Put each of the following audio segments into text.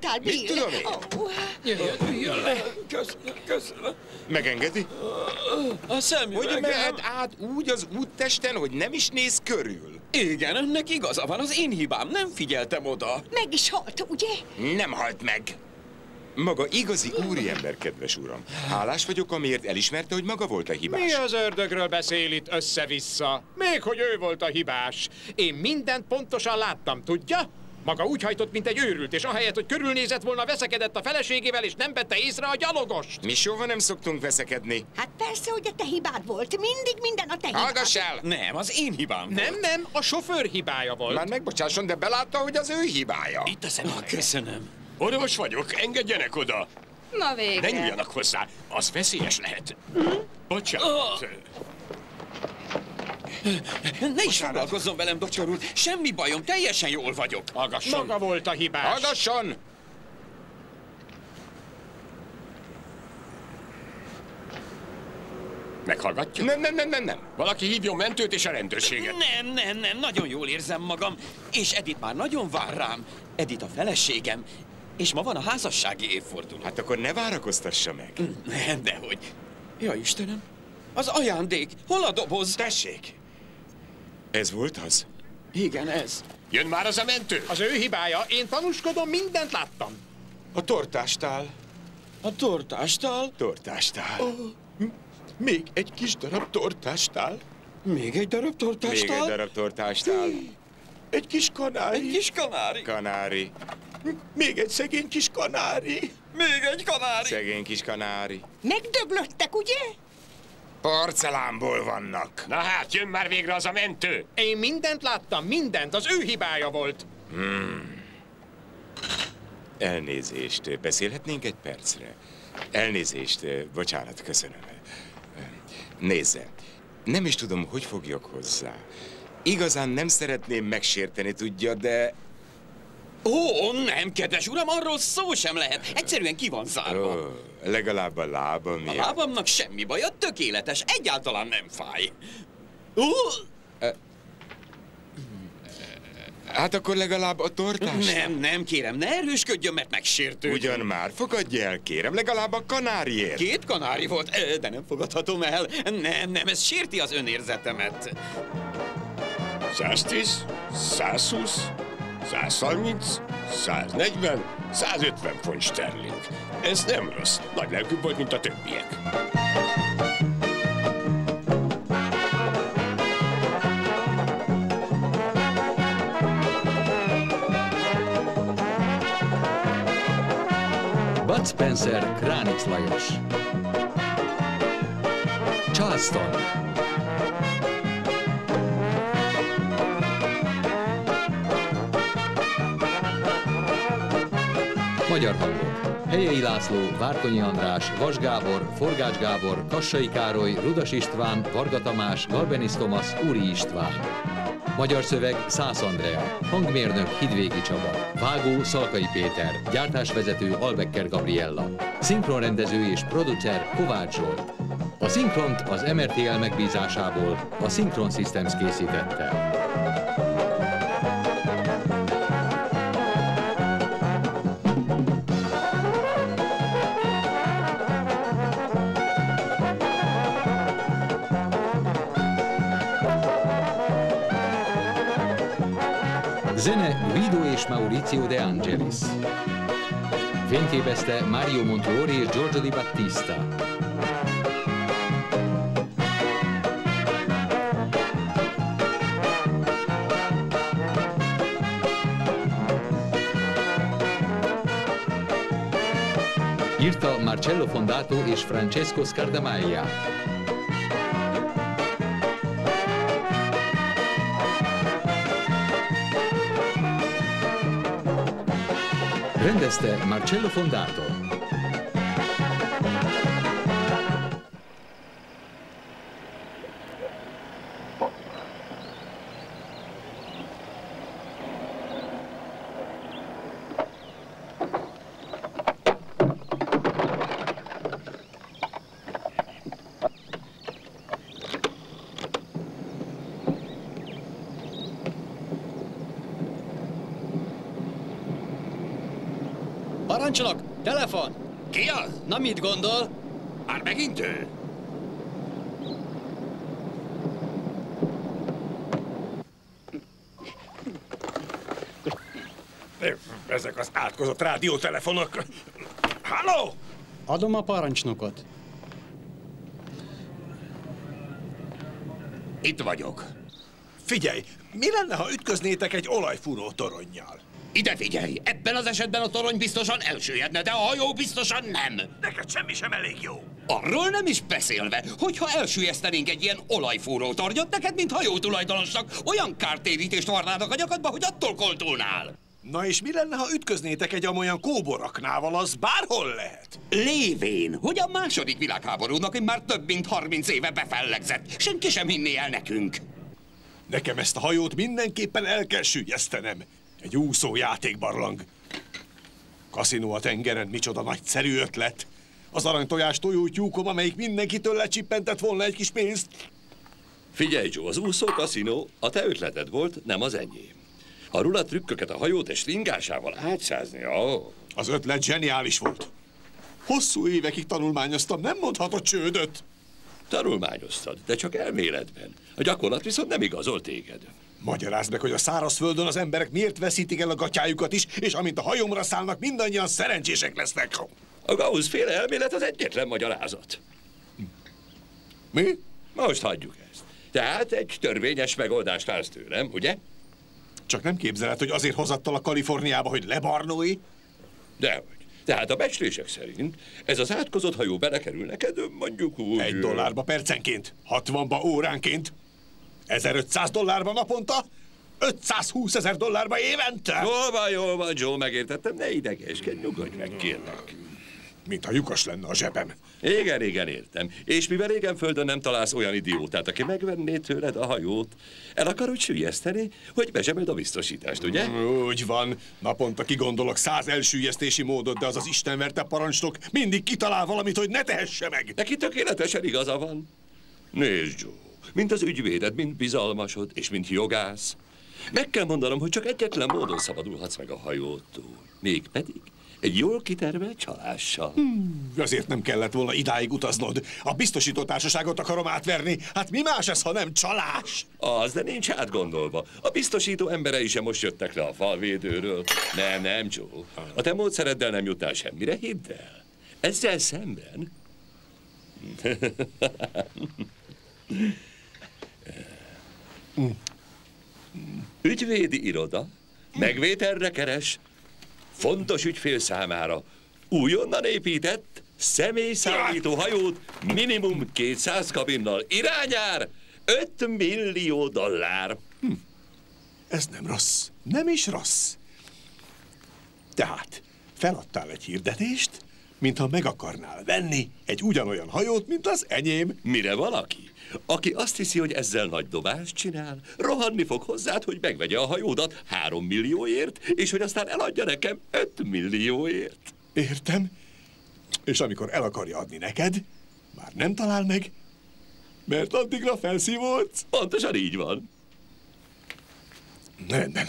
csináltál, Bill? Mit tudom én? Oh, Jöjjön, üljön le. Köszönöm, köszönöm. Megengedi? A szemüvegem. Hogy mehet át úgy az úttesten, hogy nem is néz körül? Igen, önnek igaza van, az én hibám, nem figyeltem oda. meg is halt, ugye? Nem halt meg. Maga igazi úriember, kedves uram. Hálás vagyok, amiért elismerte, hogy maga volt a hibás. Mi az ördögről beszél itt össze-vissza? Még hogy ő volt a hibás. Én mindent pontosan láttam, tudja? Maga úgy hajtott, mint egy őrült, és ahelyett, hogy körülnézett volna, veszekedett a feleségével, és nem vette észre a gyalogost. Mi soha nem szoktunk veszekedni. Hát persze, hogy a te hibád volt. Mindig minden a te hibád. Hallgass el! Nem, az én hibám Nem, volt. nem, a sofőr hibája volt. Már megbocsásson, de belátta, hogy az ő hibája. Itt a szemüveg. Köszönöm. Orvos vagyok, engedjenek oda! Na végre. Ne nyúljanak hozzá, az veszélyes lehet. Bocsánat. Ne is foglalkozzon velem, doktor úr. Semmi bajom, teljesen jól vagyok. Hallgasson! Maga volt a hibás. Hallgasson! Meghallgatja? Nem, nem, nem, nem, nem. Valaki hívjon mentőt és a rendőrséget. Nem, nem, nem, nagyon jól érzem magam. És Edith már nagyon vár rám. Edith a feleségem. És ma van a házassági évforduló. Hát akkor ne várakoztassa meg. Nem, dehogy. Ja, Istenem. Az ajándék. Hol a doboz? Tessék! Ez volt az? Igen, ez. Jön már az a mentő? Az ő hibája. Én tanúskodom, mindent láttam. A tortástál. A tortástál. Tortástál. M- Még egy kis darab tortástál. Még egy darab Még tortástál. egy darab tortástál. Egy kis kanári. Egy kis kanári. Kanári. Még egy szegény kis kanári. Még egy kanári. Szegény kis kanári. Megdöglöttek, ugye? Porcelánból vannak. Na hát, jön már végre az a mentő! Én mindent láttam, mindent. Az ő hibája volt. Elnézést, beszélhetnénk egy percre? Elnézést, bocsánat, köszönöm. Nézze, nem is tudom, hogy fogjak hozzá. Igazán nem szeretném megsérteni, tudja, de... Ó, nem, kedves uram, arról szó sem lehet. Egyszerűen ki van zárva. Ó, legalább a lábam A miatt. lábamnak semmi baja, tökéletes, egyáltalán nem fáj. Ó, Hát akkor legalább a tortás? nem, nem, kérem, ne erősködjön, mert megsértődünk. Ugyan már, fogadja el, kérem, legalább a kanáriért. Két kanári volt, Ö, de nem fogadhatom el. Nem, nem, ez sérti az önérzetemet. 110, 120, 130, 140, 150 font sterling. Ez nem rossz. Nagy lelkű volt, mint a többiek. Bud Spencer, Kránic Lajos. Charleston. Magyar hangok. Helyei László, Várkonyi András, Vas Gábor, Forgács Gábor, Kassai Károly, Rudas István, Varga Tamás, Garbenis Tomasz, Úri István. Magyar szöveg Szász Andrea, hangmérnök Hidvégi Csaba, vágó Szalkai Péter, gyártásvezető Albecker Gabriella, szinkronrendező és producer Kovács Zsolt. A szinkront az MRTL megbízásából a Synchron Systems készítette. Maurizio De Angelis. Fényképezte Mario Montuori és Giorgio Di Battista. Írta Marcello Fondato és Francesco Scardamaglia. Grande Estè Marcello Fondato. Na mit gondol? Már megint ő? Ezek az átkozott rádiótelefonok. Halló! Adom a parancsnokot. Itt vagyok. Figyelj, mi lenne, ha ütköznétek egy olajfúró toronnyal? Ide figyelj! Ebben az esetben a torony biztosan elsüllyedne, de a hajó biztosan nem. Neked semmi sem elég jó. Arról nem is beszélve, hogyha elsüllyesztenénk egy ilyen olajfúró tornyot, neked, mint hajó tulajdonosnak, olyan kártérítést varnának a nyakadba, hogy attól koltulnál. Na és mi lenne, ha ütköznétek egy amolyan kóboraknával, az bárhol lehet? Lévén, hogy a második világháborúnak már több mint 30 éve befellegzett. Senki sem hinné el nekünk. Nekem ezt a hajót mindenképpen el kell sülyeztenem. Egy úszó játékbarlang. Kaszinó a tengeren, micsoda nagyszerű ötlet. Az aranytojás tojó tyúkom, amelyik mindenkitől lecsippentett volna egy kis pénzt. Figyelj, Joe, az úszó kaszinó a te ötleted volt, nem az enyém. A rula trükköket a hajót és ringásával átsázni, ó. Az ötlet zseniális volt. Hosszú évekig tanulmányoztam, nem mondhatott csődöt. Tanulmányoztad, de csak elméletben. A gyakorlat viszont nem igazol téged. Magyarázd meg, hogy a szárazföldön az emberek miért veszítik el a gatyájukat is, és amint a hajomra szállnak, mindannyian szerencsések lesznek. A Gauss féle elmélet az egyetlen magyarázat. Mi? Most hagyjuk ezt. Tehát egy törvényes megoldást vársz tőlem, ugye? Csak nem képzeled, hogy azért hozattal a Kaliforniába, hogy lebarnói? Dehogy. Tehát a becslések szerint ez az átkozott hajó belekerül neked mondjuk úgy... Egy dollárba percenként, 60-ba óránként, 1500 dollárba naponta, 520 ezer dollárba évente. Jól van, jól van, Joe, megértettem, ne idegeskedj, nyugodj meg, kérlek. Mintha lyukas lenne a zsebem. Igen, igen, értem. És mivel régen földön nem találsz olyan idiótát, aki megvenné tőled a hajót, el akarod sülyeszteni, hogy bezsebeld a biztosítást, ugye? Úgy van. Naponta kigondolok száz elsüllyesztési módot, de az az istenverte parancsnok mindig kitalál valamit, hogy ne tehesse meg. Neki tökéletesen igaza van. Nézd, Joe, mint az ügyvéded, mint bizalmasod, és mint jogász. Meg kell mondanom, hogy csak egyetlen módon szabadulhatsz meg a hajótól. Mégpedig egy jól kitervelt csalással. Hmm, azért nem kellett volna idáig utaznod. A biztosító társaságot akarom átverni. Hát mi más ez, ha nem csalás? Az, de nincs átgondolva. A biztosító emberei sem most jöttek le a falvédőről. Nem, nem, Joe. A te módszereddel nem jutnál semmire, hidd el. Ezzel szemben... Ügyvédi iroda. Megvételre keres. Fontos ügyfél számára. Újonnan épített, személyszállító hajót minimum 200 kabinnal. Irányár 5 millió dollár. Hm. Ez nem rossz. Nem is rossz. Tehát feladtál egy hirdetést, mintha meg akarnál venni egy ugyanolyan hajót, mint az enyém. Mire valaki, aki azt hiszi, hogy ezzel nagy dobást csinál, rohanni fog hozzád, hogy megvegye a hajódat három millióért, és hogy aztán eladja nekem öt millióért. Értem. És amikor el akarja adni neked, már nem talál meg, mert addigra felszívódsz. Pontosan így van. Rendben.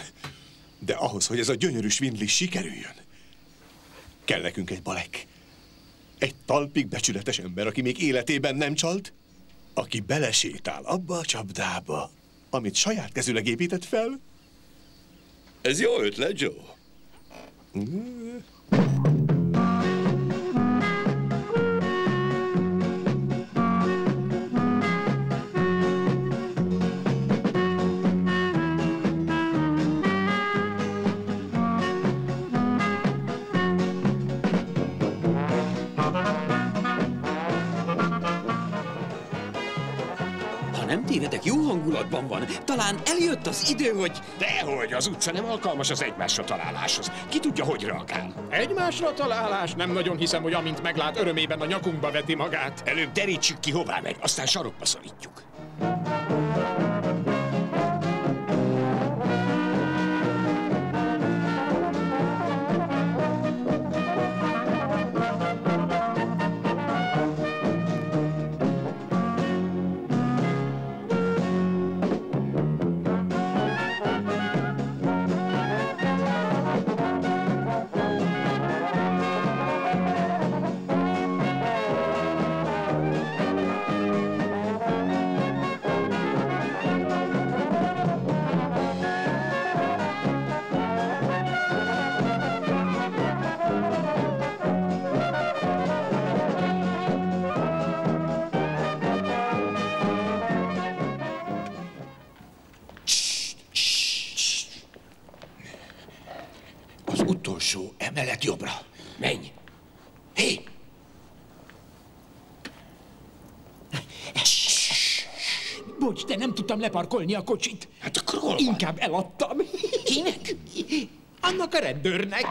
De ahhoz, hogy ez a gyönyörű svindli sikerüljön, kell nekünk egy balek. Egy talpig becsületes ember, aki még életében nem csalt, aki belesétál abba a csapdába, amit saját kezüleg épített fel. Ez jó ötlet, Joe. Ha nem tévedek, jó hangulatban van. Talán eljött az idő, hogy... Dehogy, az utca nem alkalmas az egymásra találáshoz. Ki tudja, hogy reagál. Egymásra találás? Nem nagyon hiszem, hogy amint meglát, örömében a nyakunkba veti magát. Előbb derítsük ki, hová megy, aztán sarokba szorítjuk. Tudtam leparkolni a kocsit. Hát akkor hol van? Inkább eladtam. Kinek? Annak a rendőrnek.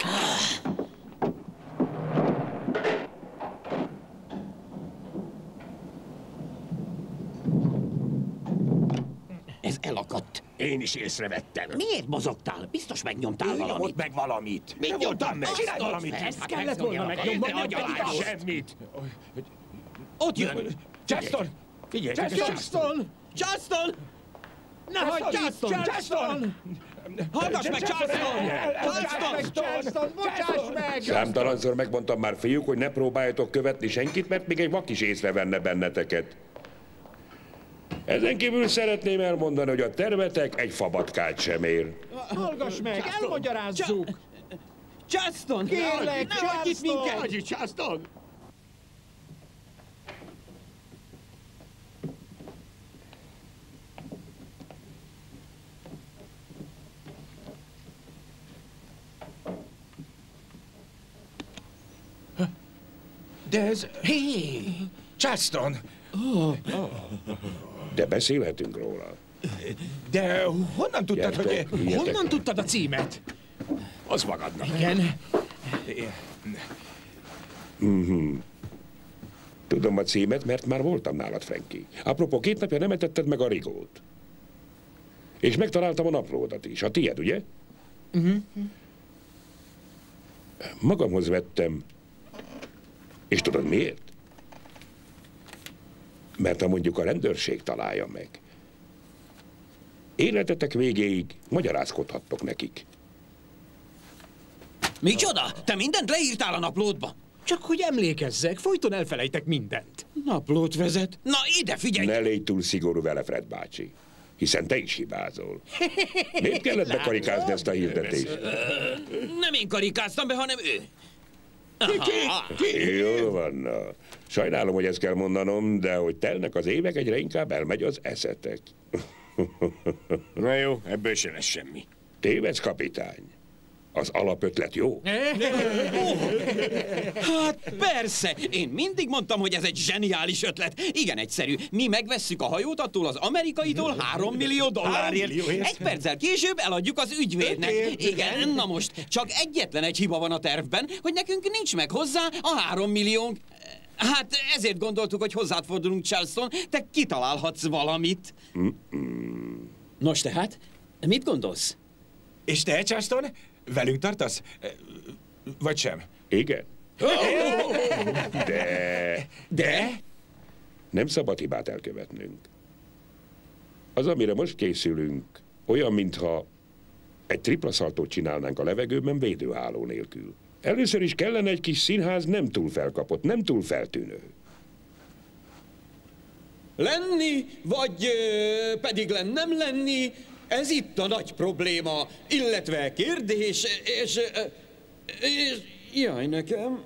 Ez elakadt. Én is észrevettem. Miért mozogtál? Biztos megnyomtál Ő valamit. nyomott meg valamit. Mit nyomtam meg. Csinálj valamit. ezt Hát kellett volna megnyomnom, nem pedig. Semmit. Ott jön. Justin! Figyelj, Justin! Justin! Ne hagyj Justin! Justin! Justin! Hallgass meg, Justin! Justin! Justin, bocsáss meg! Számtalanszor megmondtam már, fiúk, hogy ne próbáljatok követni senkit, mert még egy vak is észrevenne benneteket. Ezen kívül szeretném elmondani, hogy a tervetek egy fabatkát sem ér. Hallgass meg, elmagyarázzuk! Justin! Kérlek, ne hagyj itt minket! Hagyj, De ez... Hé! Justin! De beszélhetünk róla. De honnan tudtad, Gyertek, hogy... Honnan tudtad a címet? Az magadnak. Igen. Tudom a címet, mert már voltam nálad, Frankie. Apropó, két napja nem etetted meg a rigót. És megtaláltam a naplódat is. A tied, ugye? Magamhoz vettem. És tudod miért? Mert ha mondjuk a rendőrség találja meg, életetek végéig magyarázkodhattok nekik. Micsoda? Te mindent leírtál a naplódba? Csak hogy emlékezzek, folyton elfelejtek mindent. Naplót vezet? Na ide figyelj! Ne légy túl szigorú vele, Fred bácsi. Hiszen te is hibázol. Miért kellett bekarikázni ezt a hirdetést? Nem én karikáztam be, hanem ő. Jól van, na. Sajnálom, hogy ezt kell mondanom, de hogy telnek az évek, egyre inkább elmegy az eszetek. Na jó, ebből se lesz semmi. Tévedsz, kapitány. Az alapötlet jó. Hát persze, én mindig mondtam, hogy ez egy zseniális ötlet. Igen egyszerű. Mi megvesszük a hajót attól az amerikaitól 3 millió dollárért. Egy perccel később eladjuk az ügyvédnek. Igen, na most, csak egyetlen egy hiba van a tervben, hogy nekünk nincs meg hozzá a 3 milliónk. Hát ezért gondoltuk, hogy hozzád fordulunk, Charleston, te kitalálhatsz valamit. Nos tehát, mit gondolsz? És te, Justin? Velünk tartasz? Vagy sem? Igen. De De? nem szabad hibát elkövetnünk. Az, amire most készülünk, olyan, mintha egy triplaszaltót csinálnánk a levegőben védőháló nélkül. Először is kellene egy kis színház nem túl felkapott, nem túl feltűnő. Lenni, vagy ö, pedig len nem lenni, ez itt a nagy probléma, illetve kérdés, és... és jaj, nekem...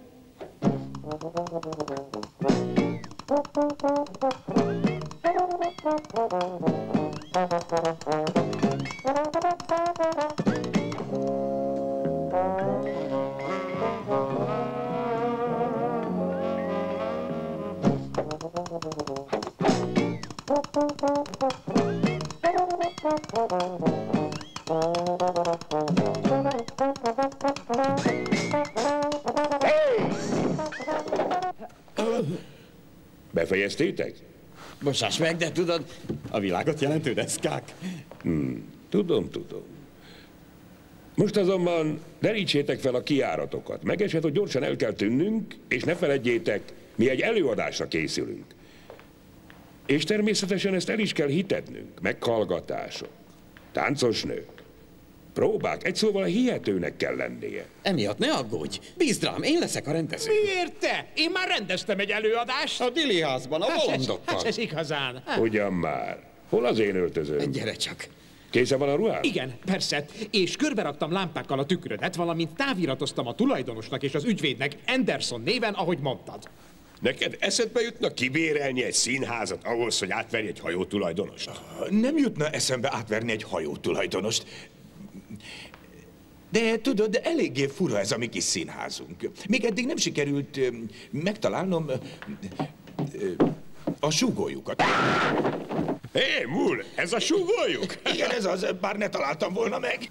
Befejeztétek? Bocsáss meg, de tudod, a világot jelentő deszkák. Tudom, tudom. Most azonban derítsétek fel a kiáratokat. Megesett, hogy gyorsan el kell tűnnünk, és ne feledjétek, mi egy előadásra készülünk. És természetesen ezt el is kell hitetnünk. Meghallgatások, táncos nők, próbák, egy szóval hihetőnek kell lennie. Emiatt ne aggódj, bízd rám, én leszek a rendező. Miért te? Én már rendeztem egy előadást. A Dili házban, a Hát ez, bolondokkal. hát ez igazán. Hát, Ugyan már. Hol az én öltözőm? Gyere csak. Készen van a ruhám? igen, persze. És körberaktam lámpákkal a tükrödet, valamint táviratoztam a tulajdonosnak és az ügyvédnek Anderson néven, ahogy mondtad. Neked eszedbe jutna kibérelni egy színházat ahhoz, hogy átverj egy hajó tulajdonost? Nem jutna eszembe átverni egy hajó tulajdonost. De tudod, eléggé fura ez a mi kis színházunk. Még eddig nem sikerült megtalálnom a súgójukat. Hé, Mul, ez a súgójuk? Igen, ez az, bár ne találtam volna meg.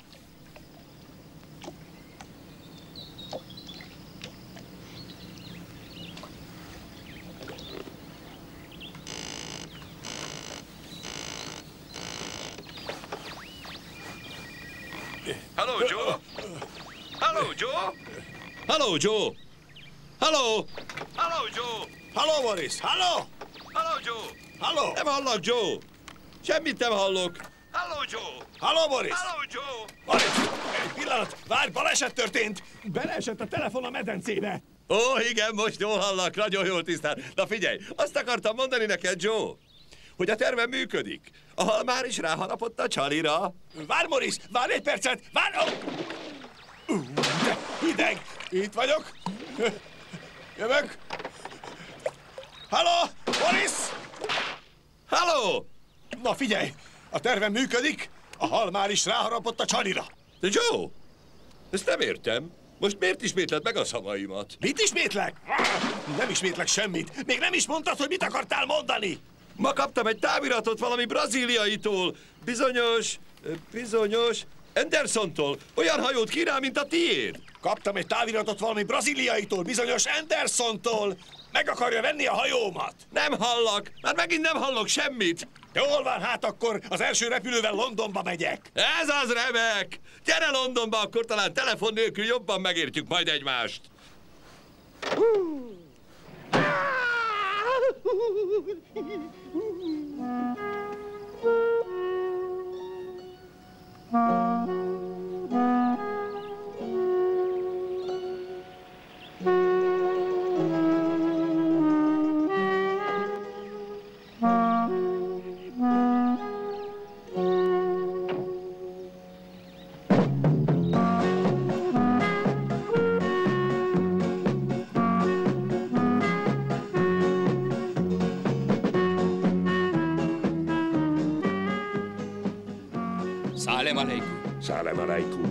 Hello, Joe! Hello, Joe! Hello, Joe! Hello! Hello, Joe! Halló, Boris! Halló! Hello, Joe! Halló! Nem hallak, Joe! Semmit nem hallok! Hello, Joe! Halló, Boris! Hello, Joe! Boris! Egy pillanat! Várj, baleset történt! Beleesett a telefon a medencébe! Ó, igen, most jól hallak, nagyon jól tisztán. Na figyelj, azt akartam mondani neked, Joe, hogy a tervem működik. A hal már is ráharapott a csalira. Várj, Boris! Várj egy percet! Várj! Oh! De hideg! Itt vagyok! Jövök! Halló! Boris! Halló! Na figyelj! A tervem működik, a hal már is ráharapott a csalira. De Joe, ezt nem értem. Most miért ismétled meg a szavaimat? Mit ismétlek? Nem ismétlek semmit. Még nem is mondtad, hogy mit akartál mondani. Ma kaptam egy táviratot valami brazíliaitól. Bizonyos, bizonyos Andersontól. Olyan hajót kínál, mint a tiéd. Kaptam egy táviratot valami braziliaitól, bizonyos Andersontól. Meg akarja venni a hajómat. Nem hallak, már megint nem hallok semmit. Jól van, hát akkor az első repülővel Londonba megyek. Ez az remek! Gyere Londonba, akkor talán telefon nélkül jobban megértjük majd egymást. Thank you. Salam alaikum.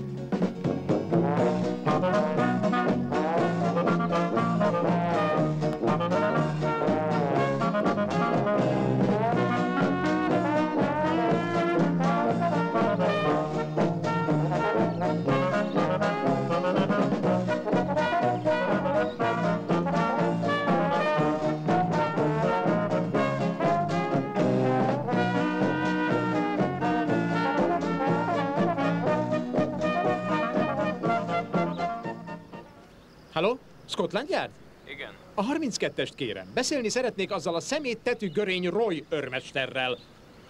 Scotland Yard? Igen. A 32-est kérem. Beszélni szeretnék azzal a szemét tetű görény Roy örmesterrel,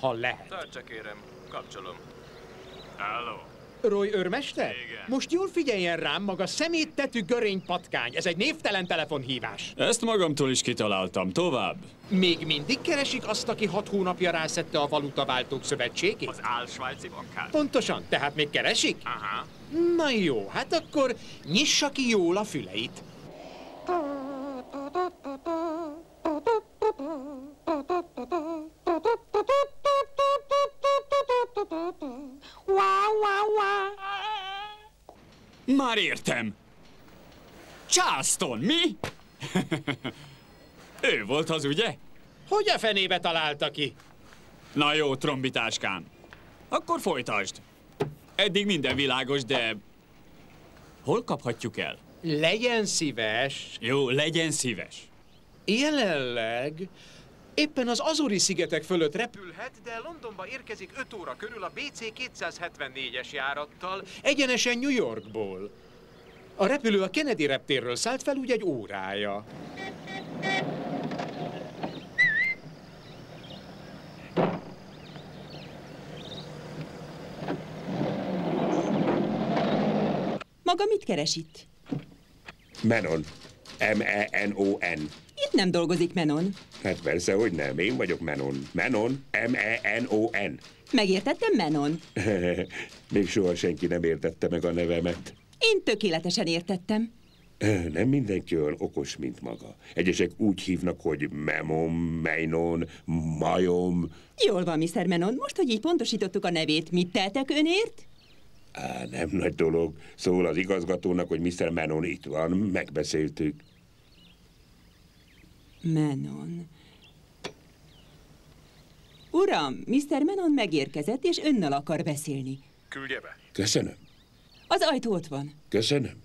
ha lehet. Tartsa kérem, kapcsolom. Halló. Roy őrmester? Igen. Most jól figyeljen rám, maga szemét tetű görény patkány. Ez egy névtelen telefonhívás. Ezt magamtól is kitaláltam. Tovább. Még mindig keresik azt, aki hat hónapja rászette a valutaváltók szövetségét? Az Álsvájci bankát? Pontosan, tehát még keresik? Aha. Na jó, hát akkor nyissa ki jól a füleit. Már értem. Charleston, mi? ő volt az, ugye? Hogy a fenébe találta ki? Na jó, trombitáskám. Akkor folytasd. Eddig minden világos, de... Hol kaphatjuk el? Legyen szíves. Jó, legyen szíves. Jelenleg éppen az Azori-szigetek fölött repülhet, de Londonba érkezik 5 óra körül a BC 274-es járattal, egyenesen New Yorkból. A repülő a Kennedy reptérről szállt fel úgy egy órája. Maga mit keres itt? Menon. M-E-N-O-N. Itt nem dolgozik Menon. Hát persze, hogy nem. Én vagyok Menon. Menon. M-E-N-O-N. Megértettem Menon. Még soha senki nem értette meg a nevemet. Én tökéletesen értettem. Nem mindenki olyan okos, mint maga. Egyesek úgy hívnak, hogy Memom, Meinon, Majom. Jól van, Mr. Menon. Most, hogy így pontosítottuk a nevét, mit teltek önért? Á, nem nagy dolog. Szól az igazgatónak, hogy Mr. Menon itt van. Megbeszéltük. Menon. Uram, Mr. Menon megérkezett, és önnel akar beszélni. Küldje be. Köszönöm. Az ajtó ott van. Köszönöm.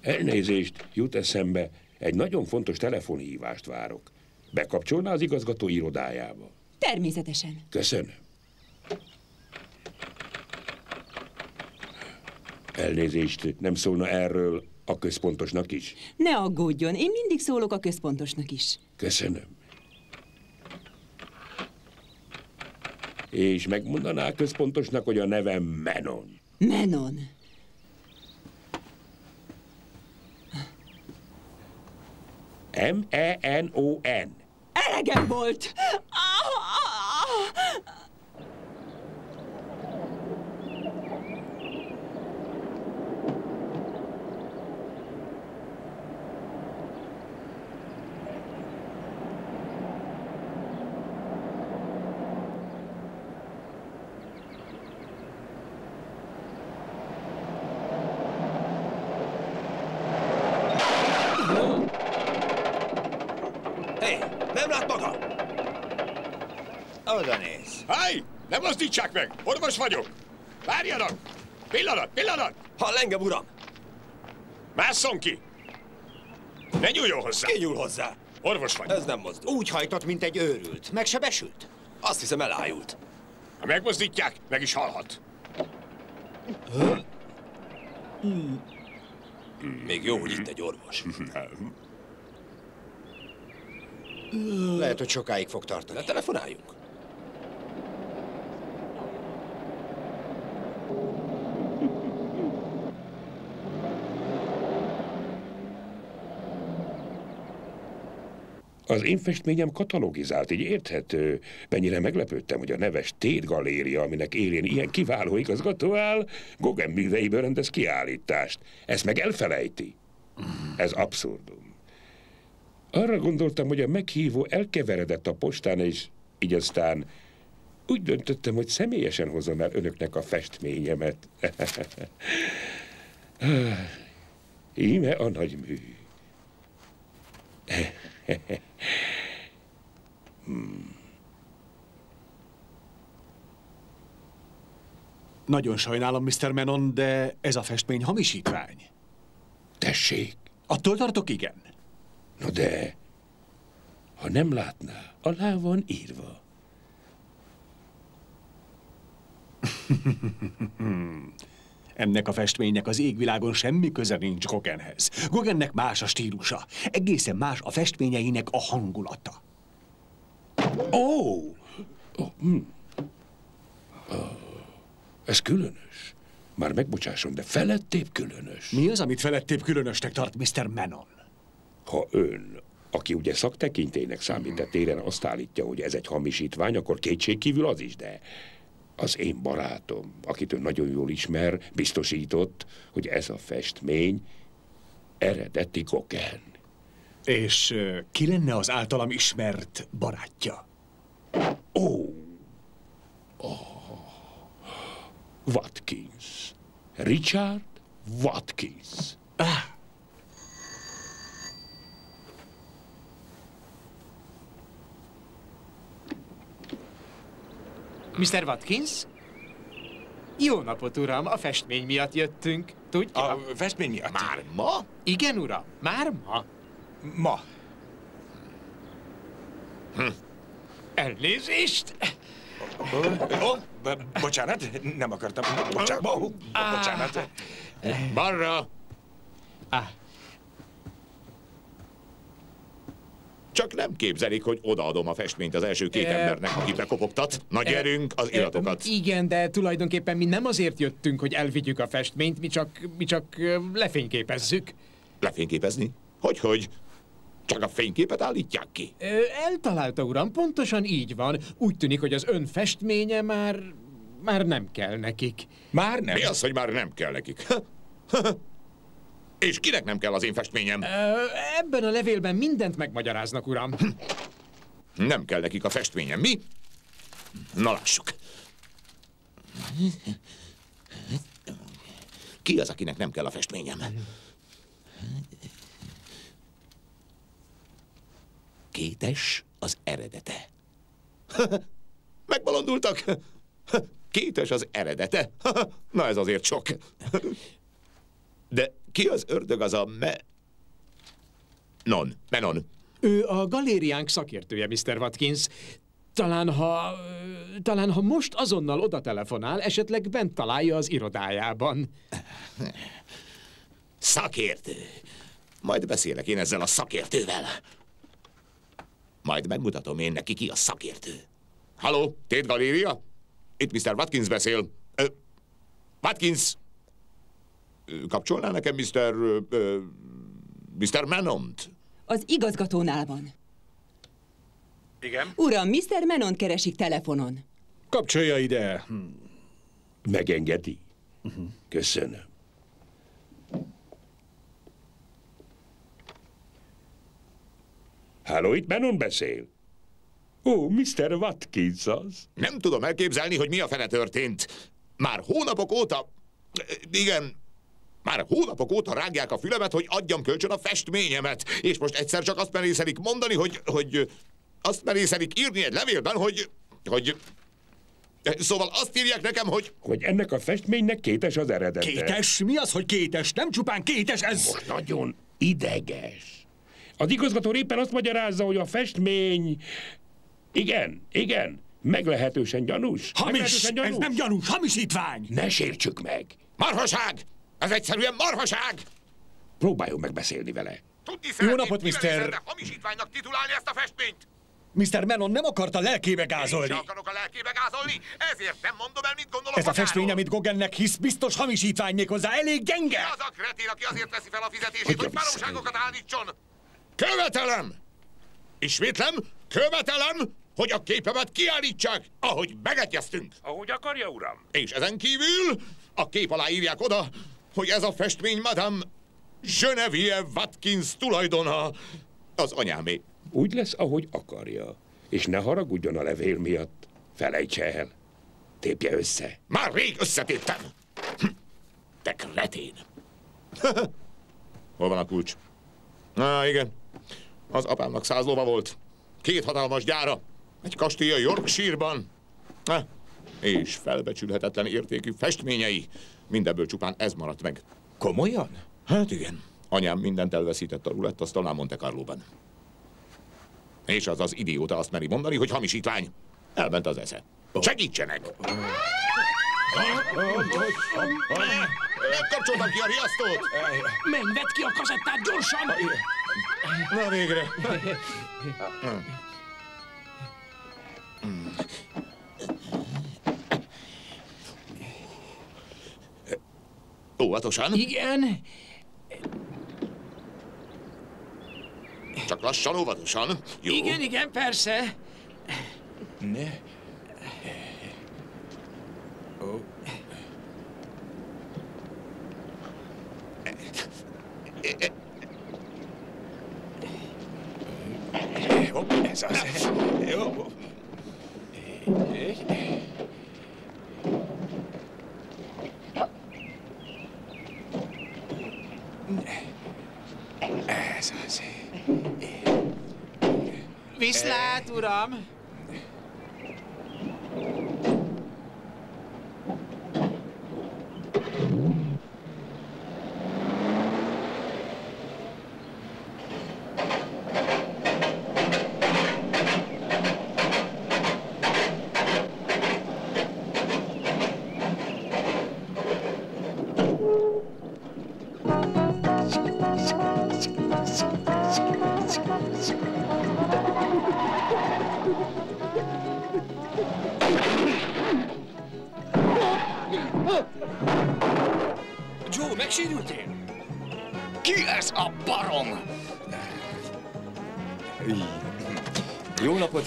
Elnézést, jut eszembe. Egy nagyon fontos telefonhívást várok. Bekapcsolná az igazgató irodájába. Természetesen. Köszönöm. Elnézést, nem szólna erről a központosnak is? Ne aggódjon, én mindig szólok a központosnak is. Köszönöm. És megmondaná központosnak, hogy a nevem Menon. Menon. M-E-N-O-N. Elegem volt! Ah, ah, ah. Hé, nem lát maga? Oda néz. Háj! Ne mozdítsák meg! Orvos vagyok! Várjanak! Pillanat, pillanat! Hall engem, uram! Másszon ki! Ne nyúljon hozzá! Ki nyúl hozzá? Orvos vagy. Ez nem mozdul. Úgy hajtott, mint egy őrült. Megsebesült? Azt hiszem elájult. Ha megmozdítják, meg is halhat. Még jó, hogy itt egy orvos. Lehet, hogy sokáig fog tartani. Ne telefonáljunk. Az én festményem katalogizált, így érthető. Mennyire meglepődtem, hogy a neves Tét Galéria, aminek élén ilyen kiváló igazgató áll, Gauguin műveiből rendez kiállítást. Ezt meg elfelejti. Ez abszurdum. Arra gondoltam, hogy a meghívó elkeveredett a postán, és így aztán úgy döntöttem, hogy személyesen hozom el önöknek a festményemet. Íme a nagy mű. Hmm. Nagyon sajnálom, Mr. Menon, de ez a festmény hamisítvány. Tessék. Attól tartok, igen. No de, ha nem látná, alá van írva. Ennek a festménynek az égvilágon semmi köze nincs Gauguinhez. Gauguinnek más a stílusa. Egészen más a festményeinek a hangulata. Ó! Oh! Oh, hm. oh, ez különös. Már megbocsásson, de felettébb különös. Mi az, amit felettébb különösnek tart Mr. Menon? Ha ön, aki ugye szaktekintének számít a téren azt állítja, hogy ez egy hamisítvány, akkor kétségkívül az is, de az én barátom, akit ön nagyon jól ismer, biztosított, hogy ez a festmény eredeti Gauguin. És ki lenne az általam ismert barátja? Ó! Oh. Oh. Watkins. Richard Watkins. Ah. Mr. Watkins? Jó napot, uram! A festmény miatt jöttünk, tudja? A festmény miatt? Már ma? Igen, uram, már ma. Ma. Hm. Elnézést! Oh, bocsánat, nem akartam. Bocsánat, oh, bocsánat. Balra! Ah. Csak nem képzelik, hogy odaadom a festményt az első két embernek, aki bekopogtat. Na gyerünk, az iratokat. Igen, de tulajdonképpen mi nem azért jöttünk, hogy elvigyük a festményt, mi csak, mi csak lefényképezzük. Lefényképezni? Hogyhogy? Csak a fényképet állítják ki. Ö, Eltalálta, uram, pontosan így van. Úgy tűnik, hogy az ön festménye már... már nem kell nekik. Már nem? Mi az, hogy már nem kell nekik? És kinek nem kell az én festményem? Ö, Ebben a levélben mindent megmagyaráznak, uram. Nem kell nekik a festményem, mi? Na lássuk. Ki az, akinek nem kell a festményem? Kétes az eredete. Megbalondultak? Kétes az eredete? Na ez azért sok. De ki az ördög az a me... Non, menon. Ő a galériánk szakértője, Mr. Watkins. Talán ha, talán ha most azonnal oda telefonál, esetleg bent találja az irodájában. Szakértő. Majd beszélek én ezzel a szakértővel. Majd megmutatom én neki, ki a szakértő. Halló, Tét Galéria? Itt Mr. Watkins beszél. Ö, Watkins! Kapcsolná nekem Mr. Mr. Manont? Az igazgatónál van. Igen? Uram, Mr. Menon keresik telefonon. Kapcsolja ide. Megengedi? Köszönöm. Háló, itt Menon beszél? Ó, Mr. Watkins az. Nem tudom elképzelni, hogy mi a fene történt. Már hónapok óta... Igen, már hónapok óta rágják a fülemet, hogy adjam kölcsön a festményemet. És most egyszer csak azt merészelik mondani, hogy... hogy azt merészelik írni egy levélben, hogy... hogy... Szóval azt írják nekem, hogy... Hogy ennek a festménynek kétes az eredete. Kétes? Mi az, hogy kétes? Nem csupán kétes, ez... Most nagyon ideges. Az igazgató éppen azt magyarázza, hogy a festmény... Igen, igen, meglehetősen gyanús. Hamis! Meglehetősen Ez nem gyanús, hamisítvány! Ne sértsük meg! Marhaság! Ez egyszerűen marhaság! Próbáljon megbeszélni vele. Tudni Jó napot, Mr. hamisítványnak titulálni ezt a festményt. Mr. Menon nem akarta lelkébe Én gázolni. se akarok a lelkébe gázolni, ezért nem mondom el, mit gondolok Ez a festmény, amit Goggennek hisz, biztos hamisítvány még hozzá, elég gyenge! Ki az a kretén, aki azért veszi fel a fizetését, hogy baromságokat állítson? Követelem! Ismétlem, követelem, hogy a képemet kiállítsák, ahogy megegyeztünk. Ahogy akarja, uram. És ezen kívül a kép alá írják oda, hogy ez a festmény Madame Genevieve Watkins tulajdona az anyámé. Úgy lesz, ahogy akarja. És ne haragudjon a levél miatt. Felejtse el. Tépje össze. Már rég összetéptem. Hm, Te kretén. Hol van a kulcs? Na, igen. Az apámnak száz lova volt. Két hatalmas gyára. Egy kastély a Yorkshire-ban. És felbecsülhetetlen értékű festményei. Mindebből csupán ez maradt meg. Komolyan? Hát igen. Anyám mindent elveszített a rulettasztalnál Monte Carlo-ban. És az az idióta azt meri mondani, hogy hamisítvány. Elment az esze. Segítsenek! Kapcsoltam ki a riasztót! Menj, vedd ki a kazettát gyorsan! Na végre! Óvatosan! Igen? Csak lassan, óvatosan. Jó. Igen, igen, persze. Ne. Ó. Hopp, ez az. Jó. Ez az. Viszlát, uram!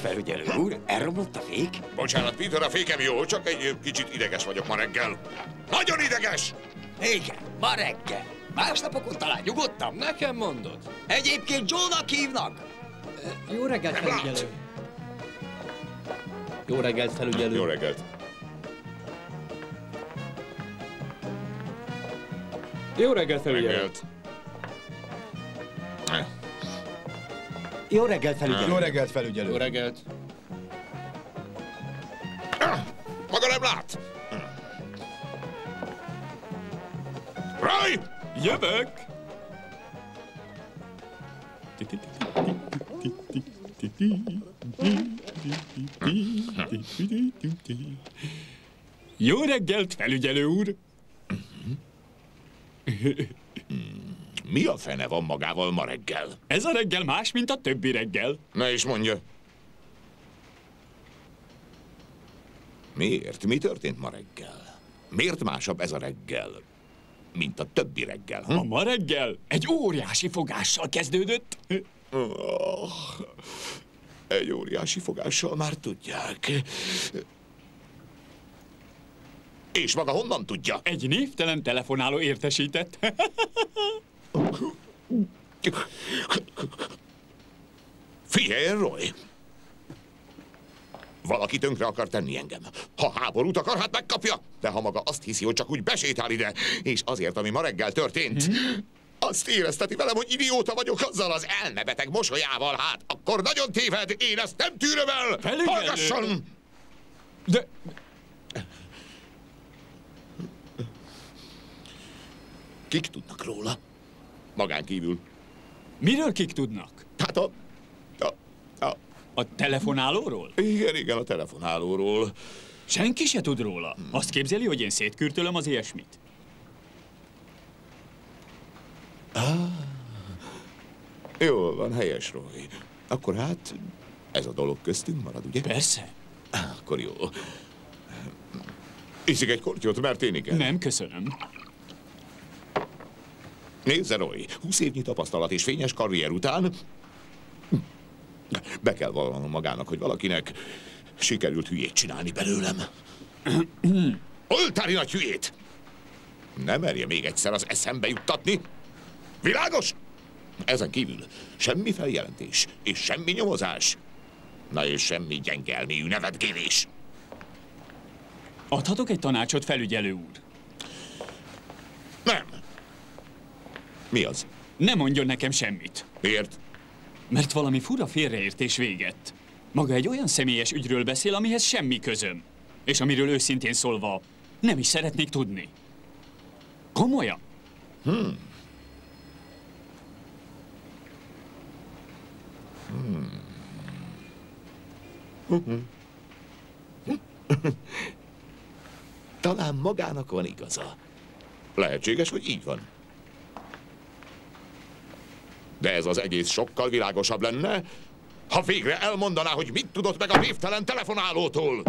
felügyelő úr, elromlott a fék? Bocsánat, Peter, a fékem jó, csak egy kicsit ideges vagyok ma reggel. Nagyon ideges! Igen, ma reggel. Másnapokon talán nyugodtam. Nekem mondod. Egyébként Johnnak hívnak. Jó reggelt, Nem felügyelő. Lát. Jó reggelt, felügyelő. Jó reggelt. Jó reggelt, felügyelő. Reggelt. Jó reggelt, felügyelő. Jó reggelt, felügyelő. Jó reggelt. Maga nem lát? Raj! Jövök! Jó reggelt, felügyelő úr! Mi a fene van magával ma reggel? Ez a reggel más, mint a többi reggel. Ne is mondja. Miért? Mi történt ma reggel? Miért másabb ez a reggel, mint a többi reggel? Hm? A ma reggel egy óriási fogással kezdődött. Oh, egy óriási fogással már tudják. És maga honnan tudja? Egy névtelen telefonáló értesített. Figyelj, Roy! Valaki tönkre akar tenni engem. Ha háborút akar, hát megkapja. De ha maga azt hiszi, hogy csak úgy besétál ide, és azért, ami ma reggel történt, azt érezteti velem, hogy idióta vagyok azzal az elmebeteg mosolyával, hát akkor nagyon téved, én ezt nem tűröm el! Felügyelő! Hallgasson! De... Kik tudnak róla? Magán kívül. Miről kik tudnak? Hát a... a, a A telefonálóról? igen, igen, a telefonálóról. Senki se tud róla. Azt képzeli, hogy én szétkürtölöm az ilyesmit. Jól van, helyes, Roy. Akkor hát ez a dolog köztünk marad, ugye? Persze. Akkor jó. Iszik egy kortyot, mert én igen. Nem, köszönöm. Nézze, Roy, 20 évnyi tapasztalat és fényes karrier után be kell vallanom magának, hogy valakinek sikerült hülyét csinálni belőlem. Oltári nagy hülyét! Nem merje még egyszer az eszembe juttatni. Világos? Ezen kívül semmi feljelentés és semmi nyomozás. Na és semmi gyenge elmélyű nevetgélés. Adhatok egy tanácsot, felügyelő úr? Nem. Mi az? Ne mondjon nekem semmit. Miért? Mert valami fura félreértés véget. Maga egy olyan személyes ügyről beszél, amihez semmi közöm. És amiről őszintén szólva nem is szeretnék tudni. Komolyan? Hmm. Hmm. Talán magának van igaza. Lehetséges, hogy így van. De ez az egész sokkal világosabb lenne, ha végre elmondaná, hogy mit tudott meg a névtelen telefonálótól.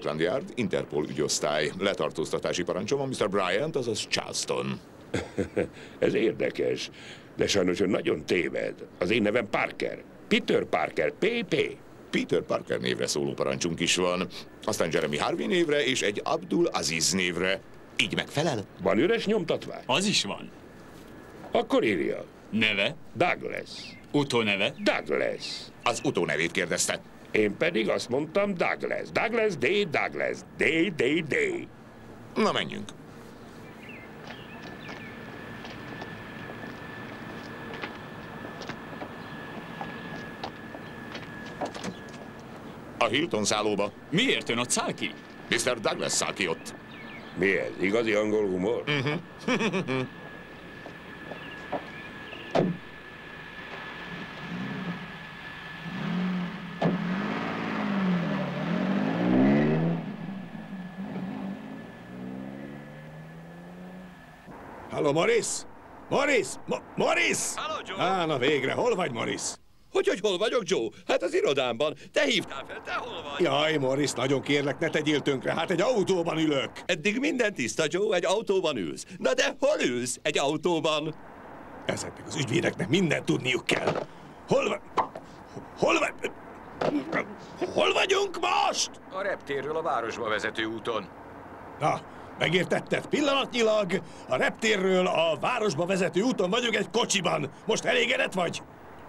Scotland Yard, Interpol ügyosztály. Letartóztatási parancsom van Mr. Bryant, azaz Charleston. Ez érdekes, de sajnos ön nagyon téved. Az én nevem Parker. Peter Parker, PP. Peter Parker névre szóló parancsunk is van. Aztán Jeremy Harvey névre és egy Abdul Aziz névre. Így megfelel? Van üres nyomtatvány? Az is van. Akkor írja. Neve? Douglas. Utóneve? Douglas. Az utónevét kérdezte. Én pedig azt mondtam Douglas. Douglas D. Douglas. D. D. D. Na, menjünk. A Hilton szállóba. Miért ön ott száll ki? Mr. Douglas száll ki ott. Mi ez? Igazi angol humor? Uh-huh. Halló, Morris? Morris? Mo- Morris? Halló, Joe. Á, na végre, hol vagy, Morris? Hogy, hogy hol vagyok, Joe? Hát az irodámban. Te hívtál fel, te hol vagy? Jaj, Morris, nagyon kérlek, ne tegyél tönkre, hát egy autóban ülök. Eddig minden tiszta, Joe, egy autóban ülsz. Na de hol ülsz? Egy autóban? Ezeknek az ügyvédeknek mindent tudniuk kell. Hol van? Hol van? Hol vagyunk most? A reptérről a városba vezető úton. Na, megértetted? Pillanatnyilag a reptérről a városba vezető úton vagyok egy kocsiban. Most elégedett vagy?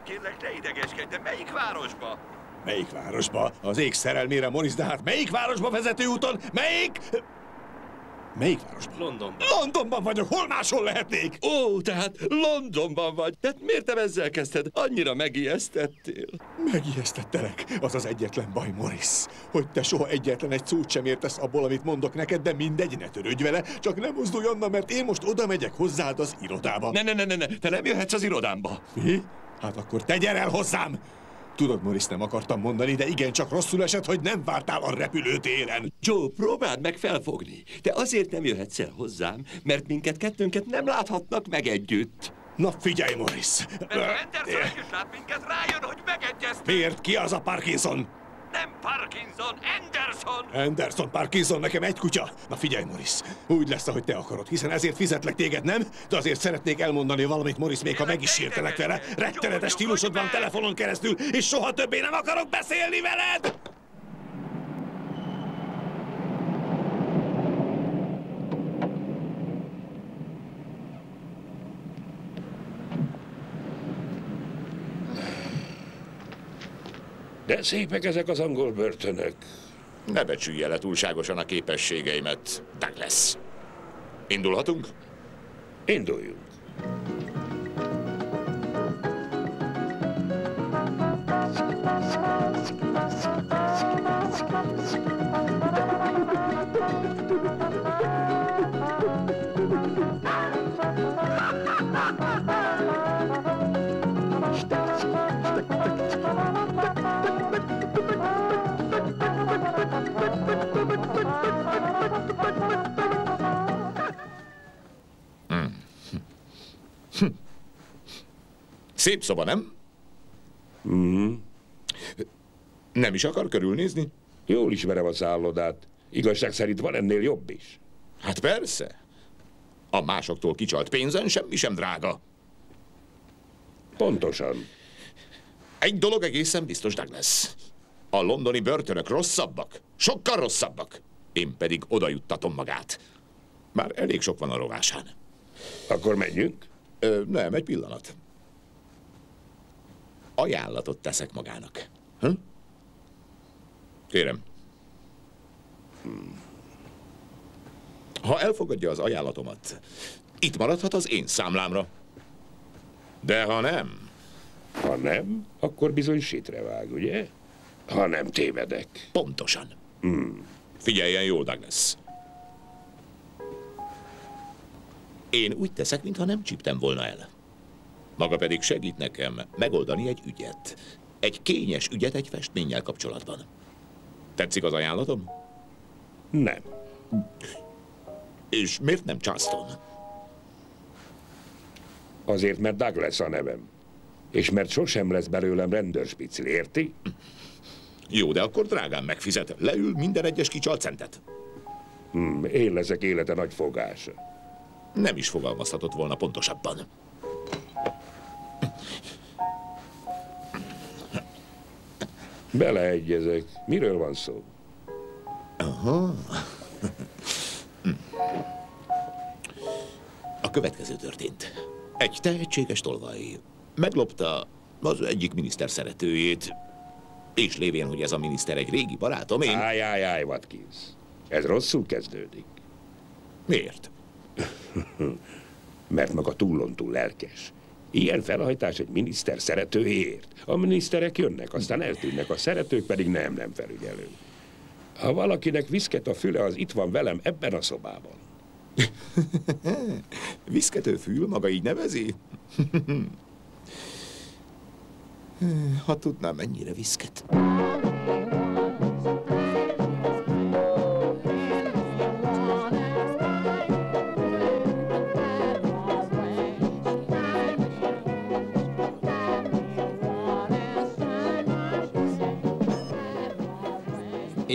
Kérlek, ne idegeskedj, de melyik városba? Melyik városba? Az ég szerelmére, Morris, de hát melyik városba vezető úton? Melyik? Melyik városban? Londonban. Londonban vagyok, hol máshol lehetnék? Ó, tehát Londonban vagy. Tehát miért te ezzel kezdted? Annyira megijesztettél. Megijesztettelek. Az az egyetlen baj, Morris, hogy te soha egyetlen egy szót sem értesz abból, amit mondok neked, de mindegy, ne törődj vele, csak nem mozdulj onnan, mert én most oda megyek hozzád az irodába. Ne, ne, ne, ne, ne, te nem jöhetsz az irodámba. Mi? Hát akkor te gyere el hozzám! Tudod, Morris, nem akartam mondani, de igen, csak rosszul esett, hogy nem vártál a repülőtéren. Joe, próbáld meg felfogni. Te azért nem jöhetsz el hozzám, mert minket kettőnket nem láthatnak meg együtt. Na figyelj, Morris! Mert Anderson együtt lát minket, rájön, hogy megegyeztünk. Miért? Ki az a Parkinson? Nem Parkinson, Anderson! Anderson Parkinson, nekem egy kutya. Na figyelj, Morris, úgy lesz, ahogy te akarod, hiszen ezért fizetlek téged, nem? De azért szeretnék elmondani valamit, Morris, még ha meg is sértelek vele. Rettenetes stílusod van telefonon keresztül, és soha többé nem akarok beszélni veled! De szépek ezek az angol börtönök. Ne becsülje le túlságosan a képességeimet, Douglas. Indulhatunk? Induljunk. Szép szoba, nem? Mm. Nem is akar körülnézni? Jól ismerem a szállodát. Igazság szerint van ennél jobb is. Hát persze. A másoktól kicsalt pénzen semmi sem drága. Pontosan. Egy dolog egészen biztos, Douglas. A londoni börtönök rosszabbak. Sokkal rosszabbak. Én pedig oda juttatom magát. Már elég sok van a rovásán. Akkor menjünk? Ö, nem, egy pillanat. Ajánlatot teszek magának. Hm? Kérem. Ha elfogadja az ajánlatomat, itt maradhat az én számlámra. De ha nem... Ha nem, akkor bizony sitre vág, ugye? Ha nem tévedek. Pontosan. Hmm. Figyeljen jól, Douglas. Én úgy teszek, mintha nem csíptem volna el. Maga pedig segít nekem megoldani egy ügyet. Egy kényes ügyet egy festménnyel kapcsolatban. Tetszik az ajánlatom? Nem. És miért nem Charleston? Azért, mert Douglas a nevem. És mert sosem lesz belőlem rendőrspicli, érti? Jó, de akkor drágán megfizet. Leül minden egyes kicsalt centet. Hmm, én leszek élete nagy fogása. Nem is fogalmazhatott volna pontosabban. Beleegyezek. Miről van szó? Aha. A következő történt. Egy tehetséges tolvaj meglopta az egyik miniszter szeretőjét, és lévén, hogy ez a miniszter egy régi barátom, én... Áj, áj, áj, Watkins. Ez rosszul kezdődik. Miért? Mert maga túlon túl lelkes. Ilyen felhajtás egy miniszter szeretőjéért. A miniszterek jönnek, aztán eltűnnek, a szeretők pedig nem, nem felügyelő. Ha valakinek viszket a füle, az itt van velem ebben a szobában. Viszkető fül, maga így nevezi? ha tudnám, mennyire viszket.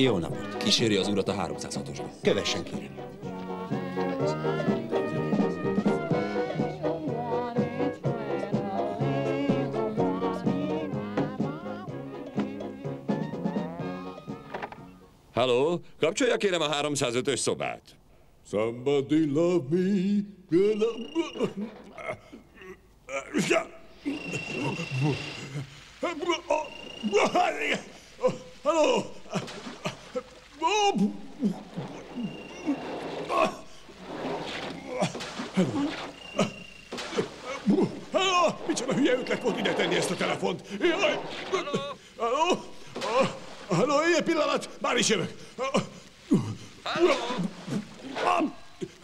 Jó napot. Kíséri az urat a 306-osba. Kövessen, kérem. Halló, kapcsolja kérem a 305-ös szobát. Somebody love me. Halló! Micsoda hülye ötlet volt ide tenni ezt a telefont? Jaj! Halló? Halló, egy pillanat! Már is jövök! Halló!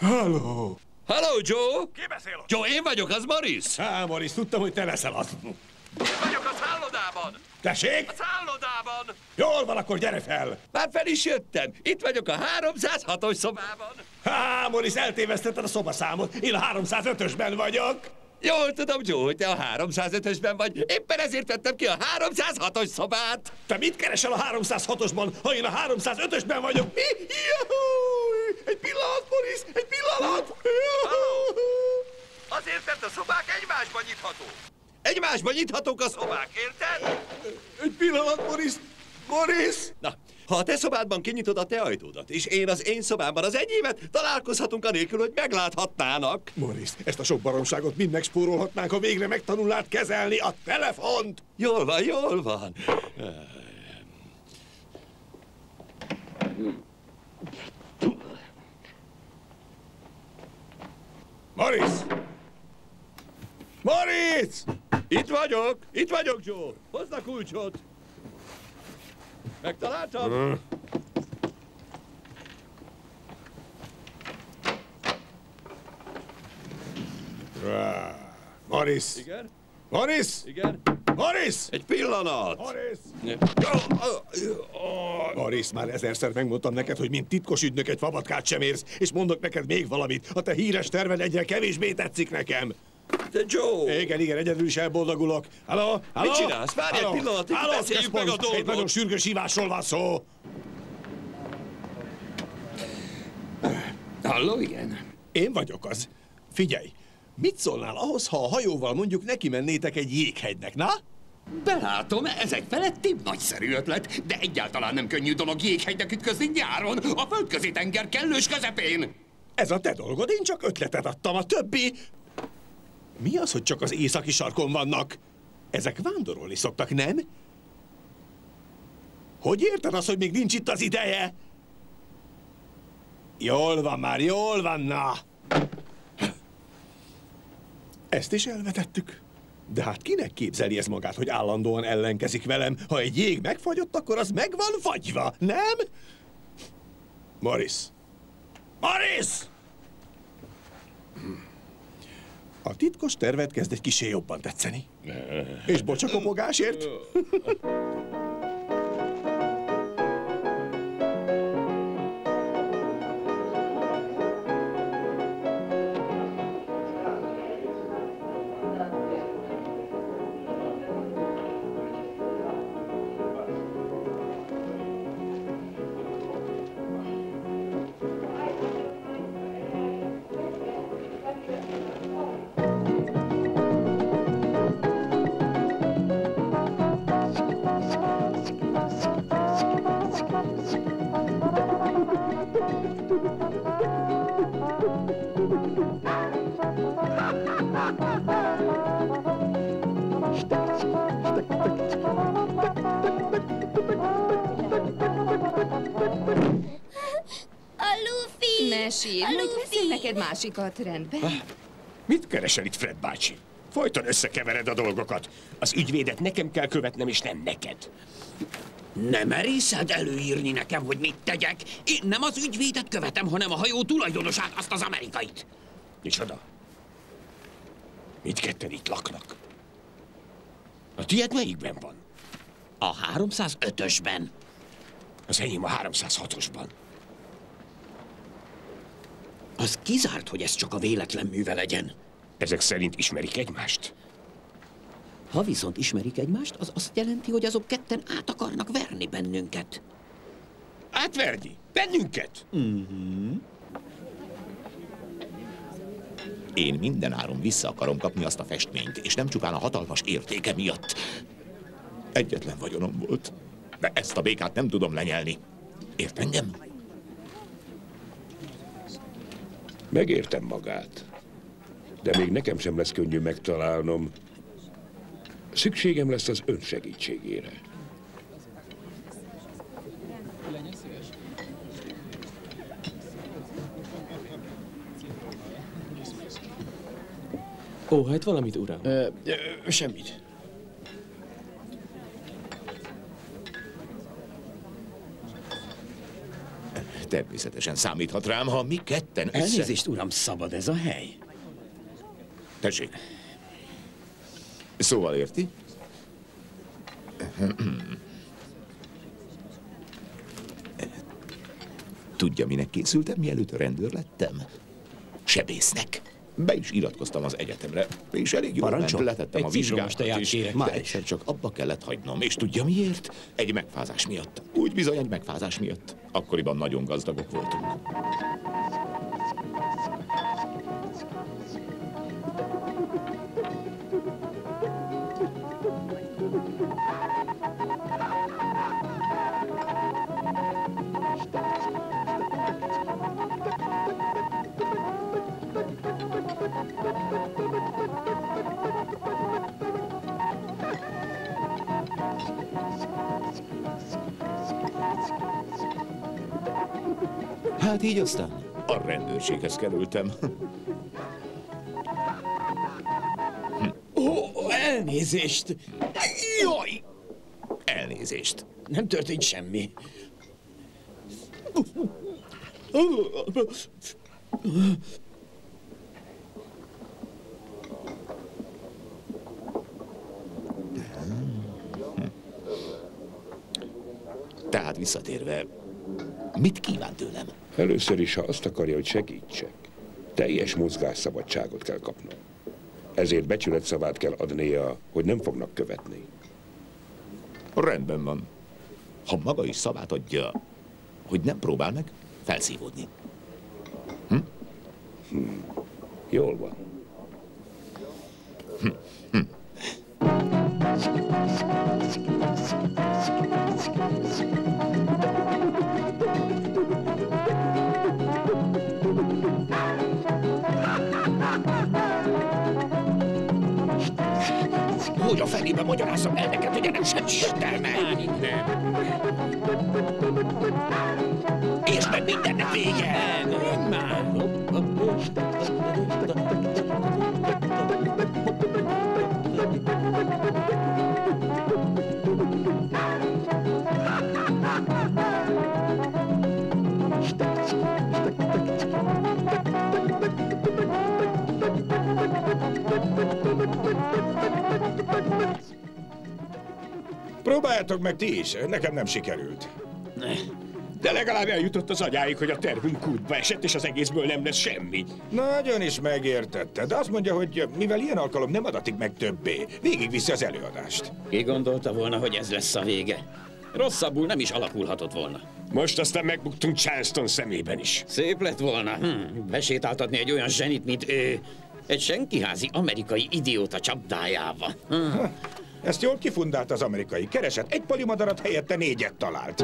Halló! Halló, Joe! Ki beszél? Joe, én vagyok, az Morris. Á, Morris, tudtam, hogy te leszel az. Én vagyok a szállodában. Tessék? A szállodában. Jól van, akkor gyere fel! Már fel is jöttem. Itt vagyok a 306-os szobában. Há, Morris, eltévesztetted a szobaszámot. Én a 305-ösben vagyok. Jól tudom, Joe, hogy te a 305-ösben vagy. Éppen ezért vettem ki a 306-os szobát. Te mit keresel a 306-osban, ha én a 305-ösben vagyok? Egy pillanat, Morris, egy pillanat! Azért, mert a szobák egymásban nyitható. Egymásban nyithatók a szobák, érted? Egy pillanat, Morris! Morris! Na, ha a te szobádban kinyitod a te ajtódat, és én az én szobámban az enyémet, találkozhatunk anélkül, hogy megláthatnának. Morris, ezt a sok baromságot mind megspórolhatnánk, ha végre megtanulnád kezelni a telefont! Jól van, jól van. Morris! Morris! Itt vagyok, itt vagyok, Joe. Hozd a kulcsot. Megtaláltam? Rá. Morris! Igen? Morris! Igen? Morris! Egy pillanat! Morris! Morris, már ezerszer megmondtam neked, hogy mint titkos ügynök egy fabatkát sem érsz, és mondok neked még valamit. A te híres terved egyre kevésbé tetszik nekem. De Joe! Igen, igen, egyedül is elboldogulok. Halló? Halló? Mit csinálsz? Várj egy Halló? pillanatig, Halló, beszéljük meg a központ. Egy dolgot. nagyon sürgős hívásról van szó. Halló, igen? Én vagyok az. Figyelj, mit szólnál ahhoz, ha a hajóval mondjuk neki mennétek egy jéghegynek, na? Belátom, ez egy feletti nagyszerű ötlet, de egyáltalán nem könnyű dolog jéghegynek ütközni nyáron, a földközi tenger kellős közepén. Ez a te dolgod, én csak ötletet adtam, a többi... Mi az, hogy csak az északi sarkon vannak? Ezek vándorolni szoktak, nem? Hogy érted azt, hogy még nincs itt az ideje? Jól van már, jól van, na! Ezt is elvetettük. De hát kinek képzeli ez magát, hogy állandóan ellenkezik velem? Ha egy jég megfagyott, akkor az meg van fagyva, nem? Morris! Morris! A titkos tervet kezd egy kisé jobban tetszeni. És bocs Ne sírj, majd beszélj neked másikat, rendben? Mit keresel itt, Fred bácsi? Folyton összekevered a dolgokat. Az ügyvédet nekem kell követnem, és nem neked. Nem merészed előírni nekem, hogy mit tegyek? Én nem az ügyvédet követem, hanem a hajó tulajdonosát, azt az amerikait. Micsoda? Mindketten itt laknak. A tiéd melyikben van? A 305-ösben. Az enyém a 306-osban. Az kizárt, hogy ez csak a véletlen műve legyen. Ezek szerint ismerik egymást? Ha viszont ismerik egymást, az azt jelenti, hogy azok ketten át akarnak verni bennünket. Átverni? Bennünket? Mhm. Én minden áron vissza akarom kapni azt a festményt, és nem csupán a hatalmas értéke miatt. Egyetlen vagyonom volt, de ezt a békát nem tudom lenyelni. Ért engem? Megértem magát. De még nekem sem lesz könnyű megtalálnom. Szükségem lesz az ön segítségére. Óhajt valamit, uram? Ö, ö, semmit. Természetesen számíthat rám, ha mi ketten össze... Elnézést, uram, szabad ez a hely? Tessék. Szóval érti? Tudja, minek készültem, mielőtt rendőr lettem? Sebésznek. Be is iratkoztam az egyetemre, és elég jól ment, letettem a Egy is, kérek de már egyszer csak abba kellett hagynom. És tudja miért? Egy megfázás miatt. Úgy bizony egy megfázás miatt. Akkoriban nagyon gazdagok voltunk. Hát így aztán a rendőrséghez kerültem. Ó, elnézést! Jaj! Elnézést. Nem történt semmi. Tehát visszatérve, mit kíván tőlem? Először is, ha azt akarja, hogy segítsek, teljes mozgásszabadságot kell kapnom. Ezért becsületszavát kell adnia, hogy nem fognak követni. Rendben van. Ha maga is szavát adja, hogy nem próbál meg felszívódni. Hm? Hm. Jól van. Hogy a fenébe magyarázzam el neked, hogy ennek semmi értelme? És meg mindennek vége! Próbáljátok meg ti is, nekem nem sikerült. De legalább eljutott az agyáig, hogy a tervünk kútba esett, és az egészből nem lesz semmi. Nagyon is megértette, de azt mondja, hogy mivel ilyen alkalom nem adatik meg többé, végigviszi az előadást. Ki gondolta volna, hogy ez lesz a vége? Rosszabbul nem is alakulhatott volna. Most aztán megbuktunk Charleston szemében is. Szép lett volna. Hm, besétáltatni egy olyan zsenit, mint ő. Egy senkiházi amerikai idióta csapdájába. Hm. Ezt jól kifundált az amerikai. Keresett egy polimadarat, helyette négyet talált.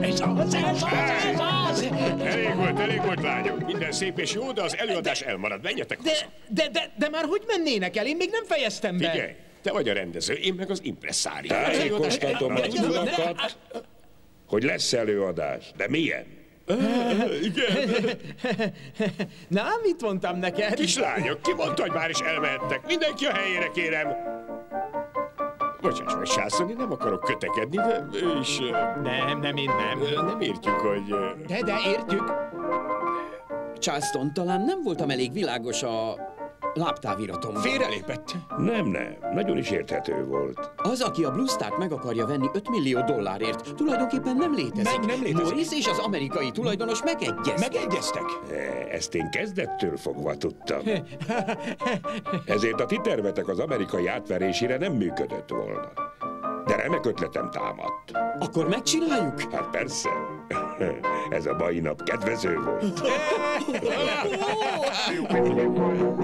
Ez az, ez az, ez az! Elég volt, elég volt, lányok. Minden szép és jó, de az előadás elmarad. Menjetek De, de, de, de már hogy mennének el? Én még nem fejeztem be. Figyelj, te vagy a rendező, én meg az impresszárió. De- Tájékoztatom de- az de- urakat, hogy lesz előadás. De milyen? Igen. Na, mit mondtam neked? Kislányok, ki mondta, hogy már is elmehettek? Mindenki a helyére, kérem! Bocsáss meg, Sászony, én nem akarok kötekedni, de is... Nem, nem, én nem. Nem értjük, hogy... De, de értjük. Charleston, talán nem voltam elég világos a láptáviratomban. Félrelépett. Nem, nem. Nagyon is érthető volt. Az, aki a Blue Star-t meg akarja venni 5 millió dollárért, tulajdonképpen nem létezik. Meg nem létezik. Morris és az amerikai tulajdonos megegyeztek. Megegyeztek? Ezt én kezdettől fogva tudtam. Ezért a ti tervetek az amerikai átverésére nem működött volna. De remek ötletem támadt. Akkor megcsináljuk? Hát persze. Ez a mai nap kedvező volt.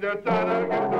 the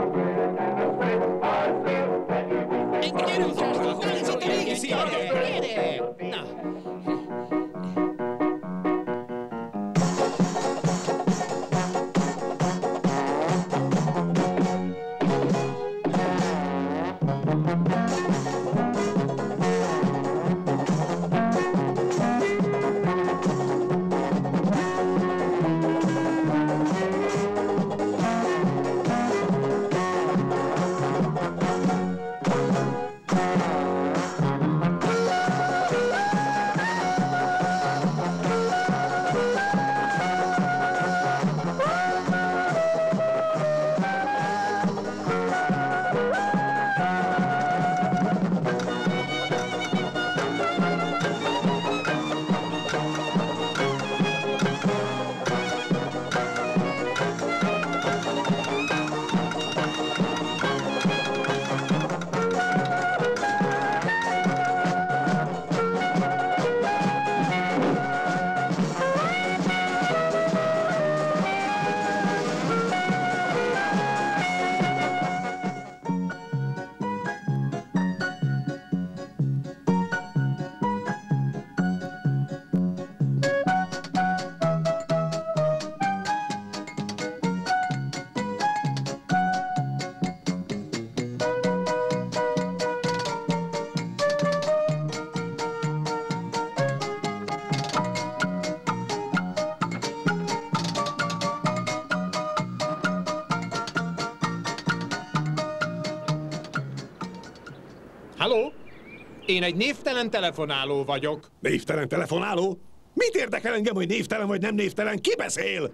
Én egy névtelen telefonáló vagyok. Névtelen telefonáló? Mit érdekel engem, hogy névtelen vagy nem névtelen? Ki beszél?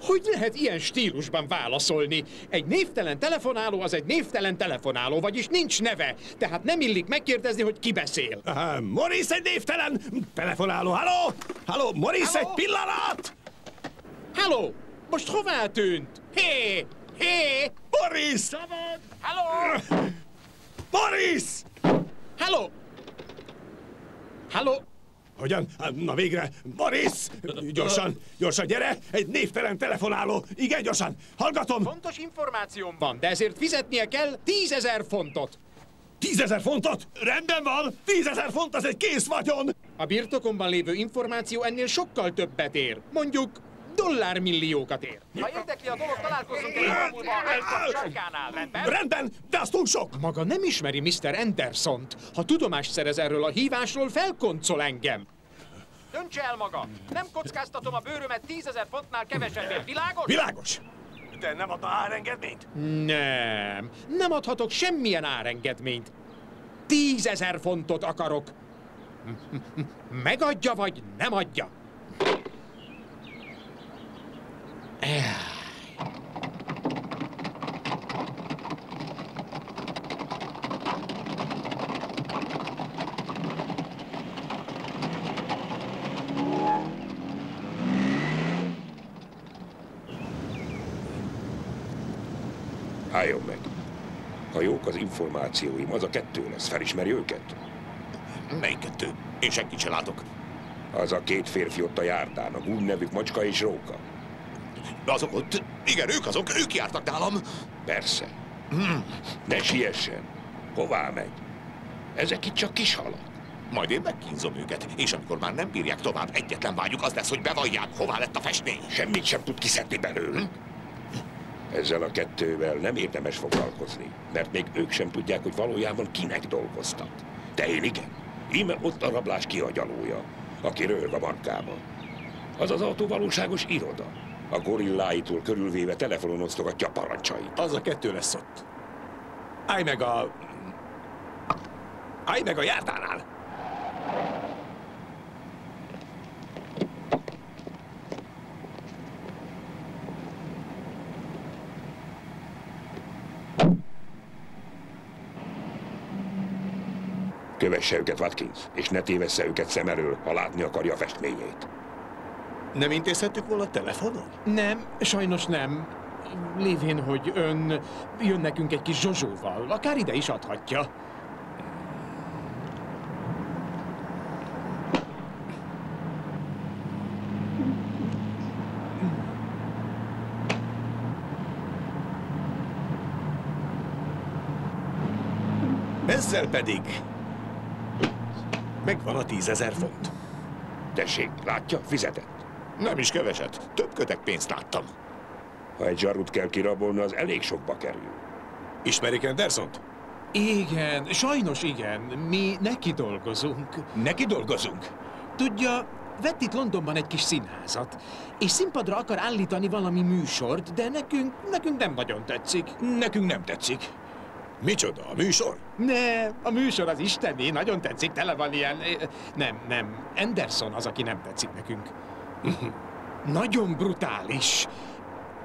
Hogy lehet ilyen stílusban válaszolni? Egy névtelen telefonáló az egy névtelen telefonáló, vagyis nincs neve. Tehát nem illik megkérdezni, hogy ki beszél. Aha, Morris egy névtelen telefonáló. Halló? Halló, Morris Halló? egy pillanat! Halló! Most hová tűnt? Hé! Hé! Morris! Szabad! Halló! Morris! Halló! Halló! Hogyan? Na végre! Morris! Gyorsan, gyorsan, gyere! Egy névtelen telefonáló! Igen, gyorsan! Hallgatom! Fontos információm van, de ezért fizetnie kell tízezer fontot. Tízezer fontot? Rendben van! Tízezer font az egy kész vagyon! A birtokomban lévő információ ennél sokkal többet ér. Mondjuk dollármilliókat ér. Ha érdekli a dolog, találkozunk egy a Hudson sarkánál, rendben? Rendben, de az túl sok! Maga nem ismeri Mr. Andersont. Ha tudomást szerez erről a hívásról, felkoncol engem. Döntse el maga! Nem kockáztatom a bőrömet tízezer fontnál kevesebbért, világos? Világos! De nem adna árengedményt? Nem, nem adhatok semmilyen árengedményt. Tízezer fontot akarok. Megadja vagy nem adja? Álljon meg. Ha jók az információim, az a kettő lesz. Felismeri őket? Melyik kettő? Én senkit se látok. Az a két férfi ott a járdán, a gúny nevük Macska és Róka. Azok ott? Igen, ők azok, ők jártak nálam. Persze. Ne siessen. Hová megy? Ezek itt csak kis halak. Majd én megkínzom őket, és amikor már nem bírják tovább, egyetlen vágyuk az lesz, hogy bevallják, hová lett a festmény. Semmit sem tud kiszedni belőlük. Ezzel a kettővel nem érdemes foglalkozni, mert még ők sem tudják, hogy valójában kinek dolgoztak. De én igen. Íme ott a rablás kiagyalója, aki röhög a markában. Az az autó valóságos iroda. A gorilláitól körülvéve telefonon osztogatja parancsait. Az a kettő lesz ott. Állj meg a... Állj meg a járdánál! Kövesse őket, Watkins, és ne tévessze őket szem elől, ha látni akarja a festményét. Nem intézhettük volna telefonon? Nem, sajnos nem. Lévén, hogy ön jön nekünk egy kis zsozsóval, akár ide is adhatja. Ezzel pedig megvan a tízezer font. Tessék, látja, fizetett. Nem is keveset. Több kötek pénzt láttam. Ha egy zsarut kell kirabolni, az elég sokba kerül. Ismerik Andersont? Igen, sajnos igen. Mi neki dolgozunk. Neki dolgozunk? Tudja, vett itt Londonban egy kis színházat, és színpadra akar állítani valami műsort, de nekünk, nekünk nem nagyon tetszik. Nekünk nem tetszik. Micsoda, a műsor? Ne, a műsor az isteni, nagyon tetszik, tele van ilyen... Nem, nem, Anderson az, aki nem tetszik nekünk. Nagyon brutális.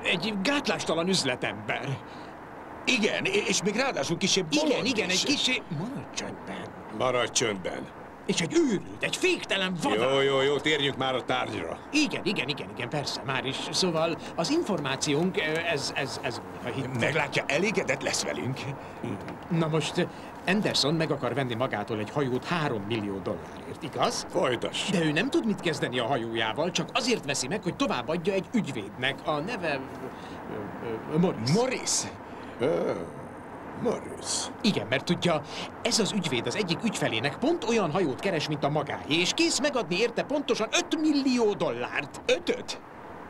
Egy gátlástalan üzletember. Igen, és még ráadásul kisebb Igen, igen, egy kisé... Maradj csöndben. Maradj csöndben. És egy őrült, egy féktelen vadár. Jó, jó, jó, térjünk már a tárgyra. Igen, igen, igen, igen, persze, már is. Szóval az információnk, ez, ez, ez... Ha. Meglátja, elégedett lesz velünk. Na most Anderson meg akar venni magától egy hajót 3 millió dollárért, igaz? Folytass. De ő nem tud mit kezdeni a hajójával, csak azért veszi meg, hogy továbbadja egy ügyvédnek. A neve... Morris. Morris? Ö, Morris. Igen, mert tudja, ez az ügyvéd az egyik ügyfelének pont olyan hajót keres, mint a magáé, és kész megadni érte pontosan 5 millió dollárt. Ötöt?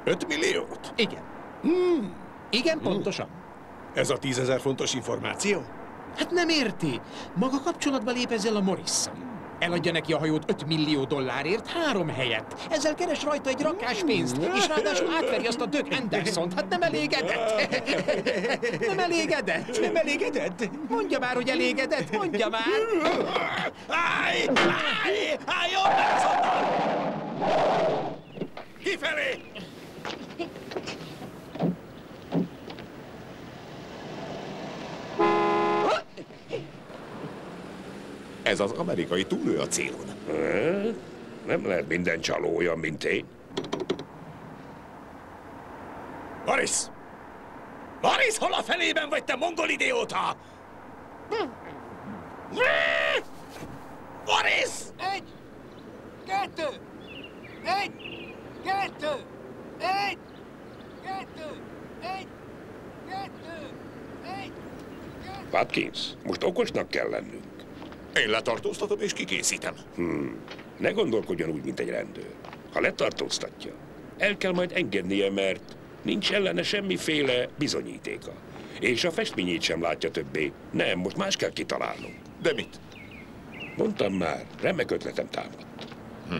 5 milliót? Igen. Hmm. Igen, pontosan. Ez a tízezer fontos információ? Hát nem érti. Maga kapcsolatba lép ezzel a morris Eladja neki a hajót 5 millió dollárért három helyet. Ezzel keres rajta egy rakás pénzt, és ráadásul átveri azt a dög Andersont. Hát nem elégedett. Nem elégedett. Nem elégedett? Mondja már, hogy elégedett. Mondja már. Állj! Állj! Álljon! Kifelé! Ez az amerikai túlő a célon. Nem lehet minden csaló olyan, mint én. Morris! Morris, hol a felében vagy, te mongol idióta? Morris! Egy, kettő, egy, kettő, egy, kettő, egy, kettő, egy. Watkins, most okosnak kell lennünk. Én letartóztatom és kikészítem. Hmm. Ne gondolkodjon úgy, mint egy rendőr. Ha letartóztatja, el kell majd engednie, mert nincs ellene semmiféle bizonyítéka. És a festményét sem látja többé. Nem, most más kell kitalálnunk. De mit? Mondtam már, remek ötletem támadt. Hm.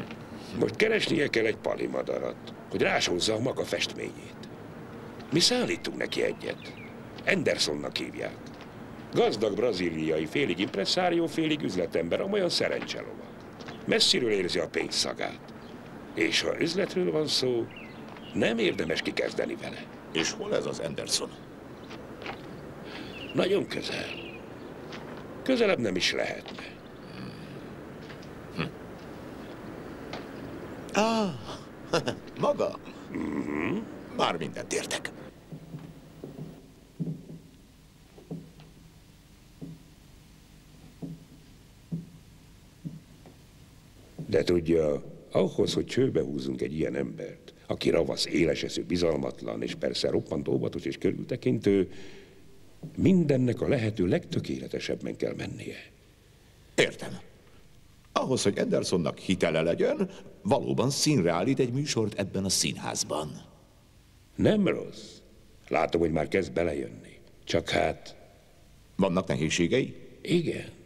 Most keresnie kell egy palimadarat, hogy rásózza a maga festményét. Mi szállítunk neki egyet. Andersonnak hívják. Gazdag brazíliai, félig impresszárió, félig üzletember, amolyan szerencselova. Messziről érzi a pénzszagát. És ha üzletről van szó, nem érdemes kikezdeni vele. És hol ez az Anderson? Nagyon közel. Közelebb nem is lehetne. Ah, maga? Mhm. Már mindent értek. De tudja, ahhoz, hogy csőbe húzunk egy ilyen embert, aki ravasz, éleseszű, bizalmatlan, és persze roppant óvatos és körültekintő, mindennek a lehető legtökéletesebben kell mennie. Értem. Ahhoz, hogy Andersonnak hitele legyen, valóban színre állít egy műsort ebben a színházban. Nem rossz. Látom, hogy már kezd belejönni. Csak hát... Vannak nehézségei? Igen.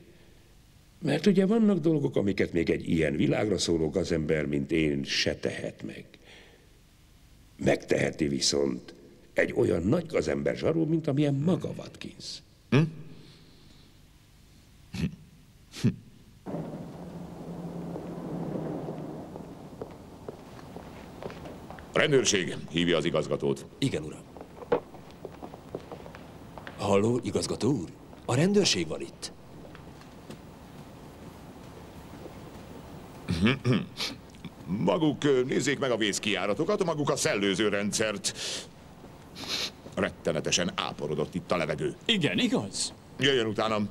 Mert ugye vannak dolgok, amiket még egy ilyen világra szóló gazember, mint én, se tehet meg. Megteheti viszont egy olyan nagy gazember zsaró, mint amilyen maga Watkins. Hm? Rendőrség hívja az igazgatót. Igen, uram. Halló, igazgató úr? A rendőrség van itt. Maguk nézzék meg a vészkijáratokat, maguk a szellőző rendszert. Rettenetesen áporodott itt a levegő. Igen, igaz? Jöjjön utánam.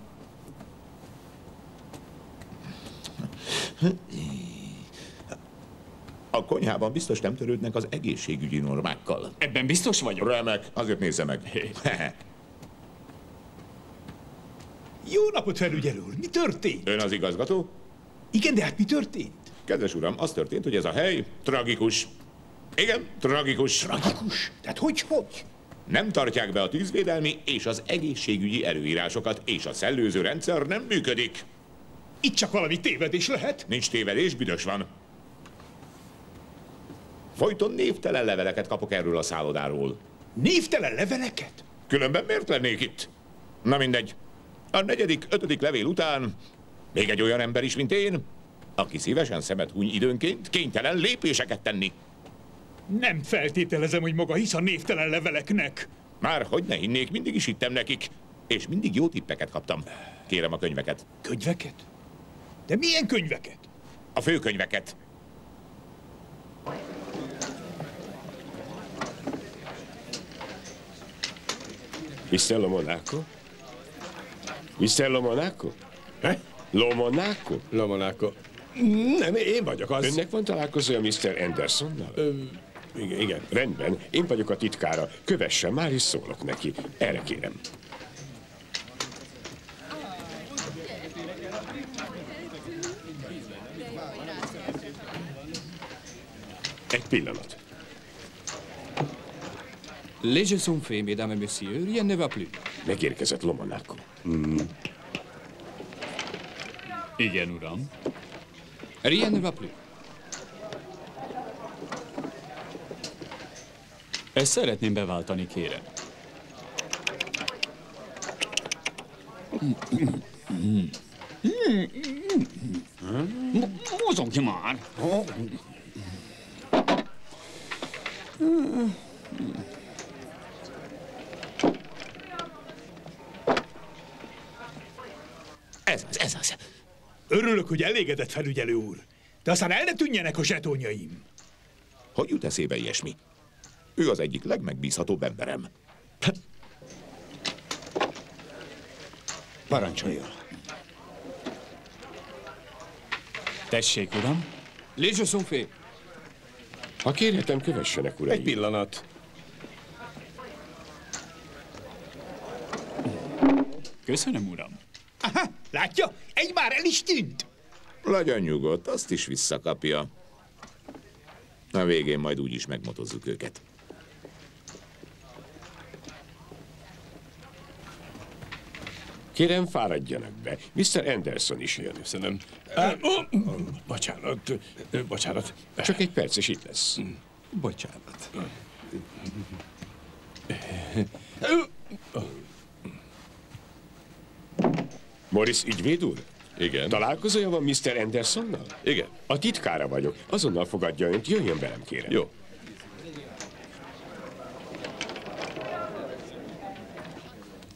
A konyhában biztos nem törődnek az egészségügyi normákkal. Ebben biztos vagyok. Remek, azért nézze meg. Jó napot, felügyelő úr! Mi történt? Ön az igazgató? Igen, de hát mi történt? Kedves uram, az történt, hogy ez a hely tragikus. Igen, tragikus. Tragikus? Tehát hogy, hogy? Nem tartják be a tűzvédelmi és az egészségügyi előírásokat, és a szellőző rendszer nem működik. Itt csak valami tévedés lehet. Nincs tévedés, büdös van. Folyton névtelen leveleket kapok erről a szállodáról. Névtelen leveleket? Különben miért lennék itt? Na mindegy. A negyedik, ötödik levél után még egy olyan ember is, mint én, aki szívesen szemet huny időnként, kénytelen lépéseket tenni. Nem feltételezem, hogy maga hisz a névtelen leveleknek. Már hogy ne hinnék, mindig is hittem nekik. És mindig jó tippeket kaptam. Kérem a könyveket. Könyveket? De milyen könyveket? A főkönyveket. Mr. Lo Monaco? Mr. Lo Monaco? Eh? Lo Monaco? Lo Monaco. Nem, én vagyok az. Önnek van találkozója Mr. Andersonnal? Ö, igen, igen. Rendben, én vagyok a titkára. Kövessen már, és szólok neki. Erre kérem. Egy pillanat. Les jeux sont faits, mesdames et messieurs. Rien ne va plus. Megérkezett Lo Monaco. Mm. Igen, uram. Rien ne va plus. Ezt szeretném beváltani, kérem. Mozog ki már! Ez az, ez az. Örülök, hogy elégedett felügyelő úr. De aztán el ne tűnjenek a zsetonjaim. Hogy jut eszébe ilyesmi? Ő az egyik legmegbízhatóbb emberem. Parancsoljon. Tessék, uram. Sont faits. Ha kérhetem, kövessenek, uraim. Egy pillanat. Köszönöm, uram. Aha, látja? Egy már el is tűnt. Legyen nyugodt, azt is visszakapja. A végén majd úgy is megmotozzuk őket. Kérem, fáradjanak be. Mr. Anderson is jön. Köszönöm. Bocsánat, bocsánat. Csak egy perc, és itt lesz. Bocsánat. Morris ügyvéd úr? Igen. Találkozója van Mr. Andersonnal? Igen. A titkára vagyok. Azonnal fogadja önt. Jöjjön velem, kérem. Jó.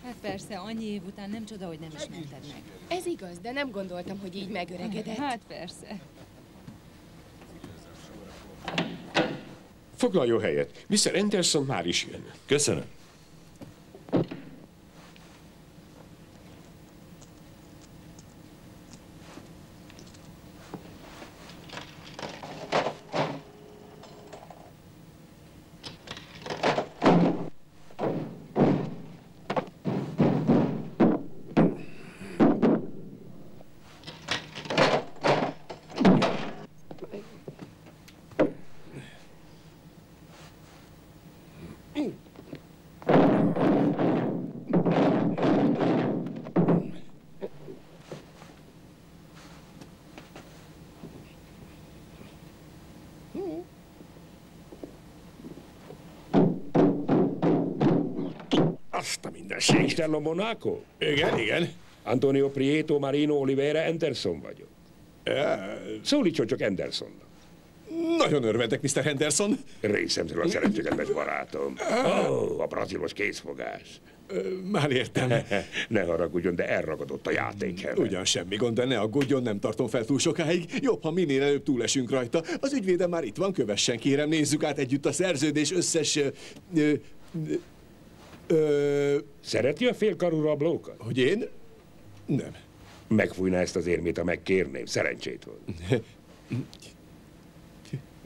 Hát persze, annyi év után nem csoda, hogy nem ismerted meg. Ez igaz, de nem gondoltam, hogy így megöregedett. Hát persze. Foglaljon helyet. Mr. Anderson már is jön. Köszönöm. Istenlo Monaco? Igen, igen. Antonio Prieto Marino Oliveira Anderson vagyok. Szólítson csak Andersonnak. Nagyon örvendek, Mr. Henderson. Részemről a szerencsékedves barátom. Oh, a brazilos készfogás. Már értem. ne haragudjon, de elragadott a játék Ugyan semmi gond, de ne aggódjon, nem tartom fel túl sokáig. Jobb, ha minél előbb túlesünk rajta. Az ügyvédem már itt van, kövessen kérem, nézzük át együtt a szerződés összes... Ö, ö, ö, Szereti a félkarú rablókat? Hogy én? Nem. Megfújna ezt az érmét, ha megkérném. Szerencsét volt.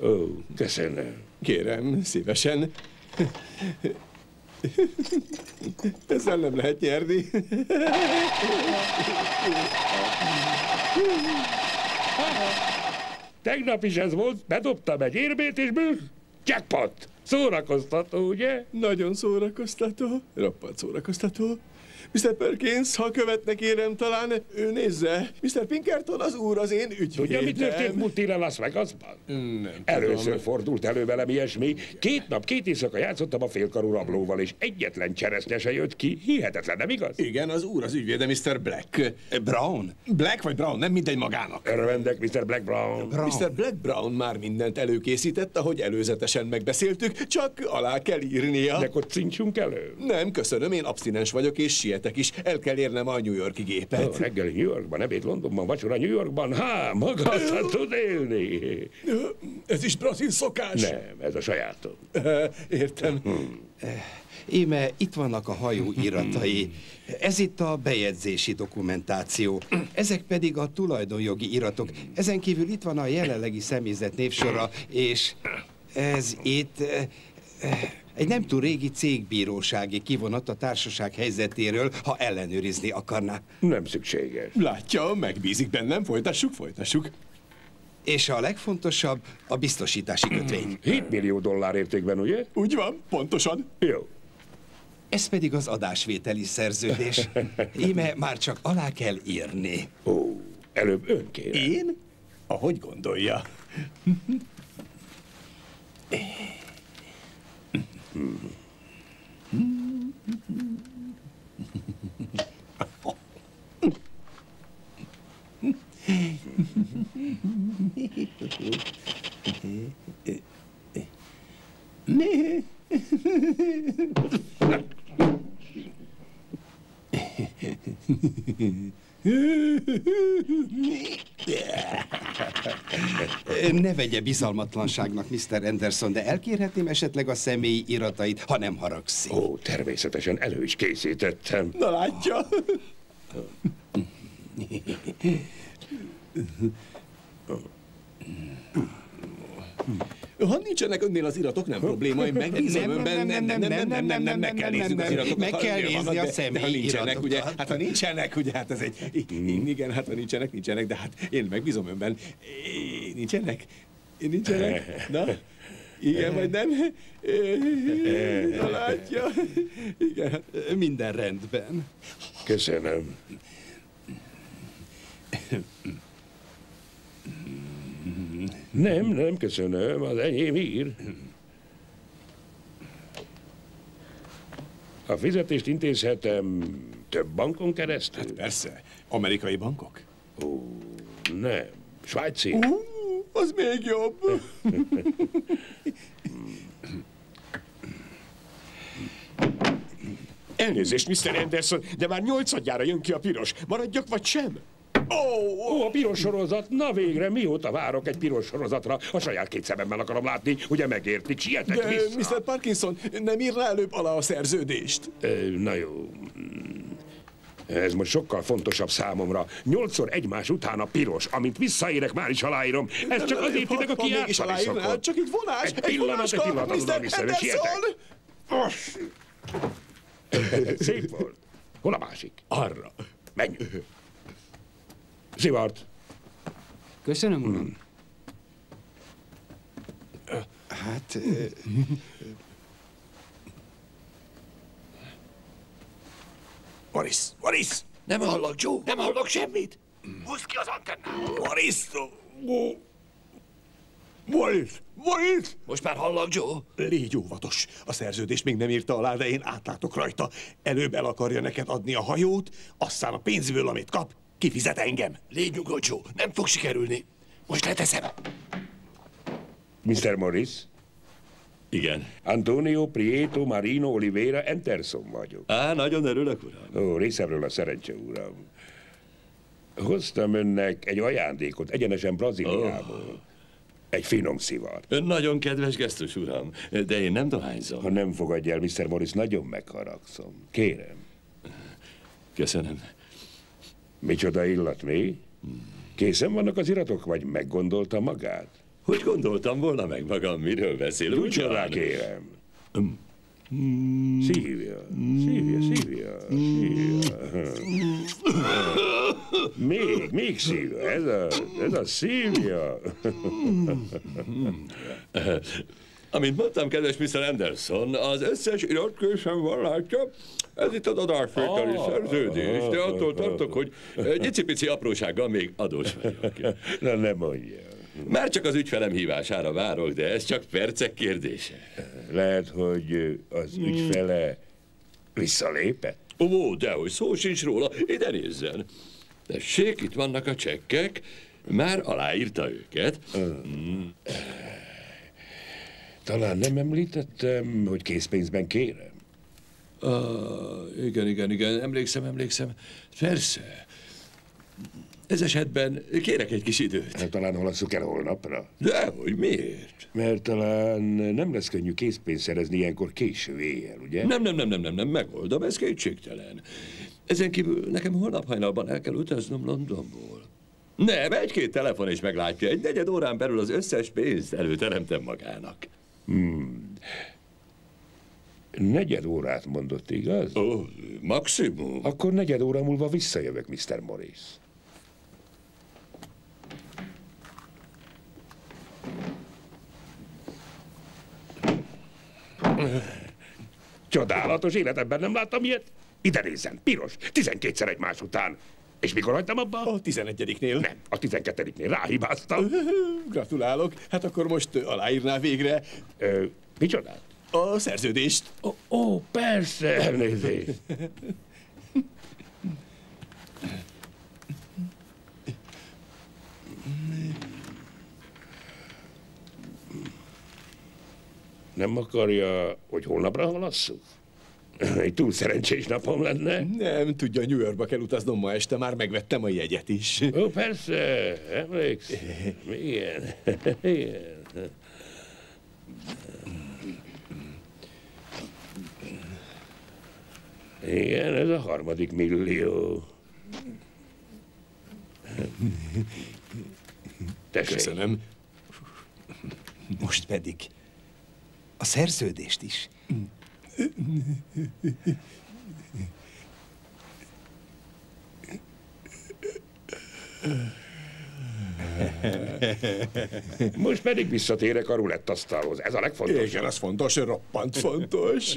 Ó, köszönöm. Kérem, szívesen. Ezzel nem lehet nyerni. Tegnap is ez volt, bedobtam egy érmét, és bő, jackpot! Szórakoztató, ugye? Nagyon szórakoztató. Roppant szórakoztató. Mr. Perkins, ha követnek kérem, talán ő nézze. Mr. Pinkerton az úr az én ügyvédem. Tudja, mi történt múlt télen Las Vegasban? Nem Először tudom. fordult elő velem ilyesmi. Két nap, két éjszaka játszottam a félkarú rablóval, és egyetlen cseresznye se jött ki. Hihetetlen, nem igaz? Igen, az úr az ügyvéde, Mr. Black. Brown? Black vagy Brown, nem mindegy magának. Örvendek, Mr. Black Brown. Mr. Black Brown már mindent előkészített, ahogy előzetesen megbeszéltük, csak alá kell írnia. De akkor cincsunk elő. Nem, köszönöm, én abszinens vagyok, és sietek is. El kell érnem a New Yorki gépet. Ó, reggeli New Yorkban, ebéd Londonban, vacsora New Yorkban. Há, maga aztán tud élni. Ez is brazil szokás? Nem, ez a sajátom. Értem. Íme itt vannak a hajó iratai. Ez itt a bejegyzési dokumentáció. Ezek pedig a tulajdonjogi iratok. Ezen kívül itt van a jelenlegi személyzet névsora, és ez itt eh, eh, egy nem túl régi cégbírósági kivonat a társaság helyzetéről, ha ellenőrizni akarná. Nem szükséges. Látja, megbízik bennem, folytassuk, folytassuk. És a legfontosabb, a biztosítási kötvény. 7 millió dollár értékben, ugye? Úgy van, pontosan. Jó. Ez pedig az adásvételi szerződés. Íme már csak alá kell írni. Ó, előbb ön kérem. Én? Ahogy gondolja. ねえ。Ne vegye bizalmatlanságnak, Mr. Anderson, de elkérhetném esetleg a személyi iratait, ha nem haragszik. Ó, természetesen elő is készítettem. Na látja. Ha nincsenek önnél az iratok, nem probléma, én megbízom Nem, önben. nem, nem, nem, nem, nem, nem, meg kell nem, nem, az iratokat. meg kell nézni a de ha nincsenek, ugye, hát ha nincsenek, ugye, hát ez egy... Igen, hát ha nincsenek, nincsenek, de hát én megbízom önben. Nincsenek? Nincsenek? Na? Igen, vagy nem? Na, látja. Igen, hát minden rendben. Köszönöm. Nem, nem, köszönöm, az enyém ír. A fizetést intézhetem több bankon keresztül? Hát persze. Amerikai bankok? Ó, nem. Svájci? Ú, az még jobb. Elnézést, Mr. Anderson, de már nyolcadjára jön ki a piros. Maradjak vagy sem? Ó, a piros sorozat, na végre, mióta várok egy piros sorozatra? A saját két szememmel akarom látni, ugye megértik, sietek De, vissza. Mr. Parkinson, nem írná előbb alá a szerződést? Ö, Na jó. Ez most sokkal fontosabb számomra. Nyolcszor egymás után a piros, amint visszaérek, már is aláírom. Ez csak azért ha aki játszani szokott. Csak egy vonás, Egy egy pillanat, vonás egy pillanat, tudom, visszajövök, sietek. Szép volt. Hol a másik? Arra. Menj. Zsivart. Köszönöm, uram. Hát... ö, Morris, Morris! Nem hallok, Joe, nem hallok semmit. Húzd ki az antennát! Morris! Ó, Morris! Morris! Most már hallak, Joe? Légy óvatos. A szerződést még nem írta alá, de én átlátok rajta. Előbb el akarja neked adni a hajót, aztán a pénzből, amit kap, kifizet engem. Légy nyugodt, Joe, nem fog sikerülni. Most leteszem. Mr. Morris? Igen. Antonio Prieto Marino Oliveira Anderson vagyok. Á, nagyon örülök, uram. Ó, részemről a szerencse, uram. Hoztam önnek egy ajándékot, egyenesen Brazíliából. Egy finom szivar. Ön nagyon kedves gesztus, uram, de én nem dohányzom. Ha nem fogadja el, Mr. Morris, nagyon megharagszom. Kérem. Köszönöm. Micsoda illat, mi? Készen vannak az iratok, vagy meggondolta magát? Hogy gondoltam volna meg magam, miről beszél? Ugyan? kérem. Szívja, szívja, szívja, szívja. Még, még szívja, ez a, ez a szívja. Amint mondtam, kedves Mr. Anderson, az összes iratkősem van, látja? Ez itt az adásvételi Ah. szerződés, de attól tartok, hogy egy icipici aprósággal még adós vagyok. Na, nem mondja. Már csak az ügyfelem hívására várok, de ez csak percek kérdése. Lehet, hogy az ügyfele visszalépett? Ó, dehogy szó sincs róla, ide nézzen. Tessék, itt vannak a csekkek, már aláírta őket. Mm. Talán nem említettem, hogy készpénzben kérem. Ah, igen, igen, igen, emlékszem, emlékszem. Persze. Ez esetben kérek egy kis időt. Hát, talán halasszuk el holnapra. Dehogy, miért? Mert talán nem lesz könnyű készpénzt szerezni ilyenkor késő éjjel, ugye? Nem, nem, nem, nem, nem, nem, megoldom, ez kétségtelen. Ezen kívül nekem holnap hajnalban el kell utaznom Londonból. Nem, egy-két telefon is meglátja. Egy negyed órán belül az összes pénzt előteremtem magának. Hmm. Negyed órát mondott, igaz? Ó, maximum. Akkor negyed óra múlva visszajövök, Mr. Morris. Csodálatos, életemben nem láttam ilyet. Ide nézzen, piros, 12-szer egymás után. És mikor hagytam abba? A 11-nél. Nem, a 12-nél ráhibáztam. Gratulálok. Hát akkor most aláírná végre Ö, micsodát? A szerződést. Ó, ó, persze, elnézést. Nem akarja, hogy holnapra halasszuk? Egy túl szerencsés napom lenne. Nem, tudja, New Yorkba kell utaznom ma este, már megvettem a jegyet is. Ó, persze, emlékszem. Igen, igen. Igen, ez a harmadik millió. Tessék. Köszönöm. Most pedig a szerződést is. Most pedig visszatérek a rulettasztalhoz. Ez a legfontosabb. Igen, az fontos, roppant fontos.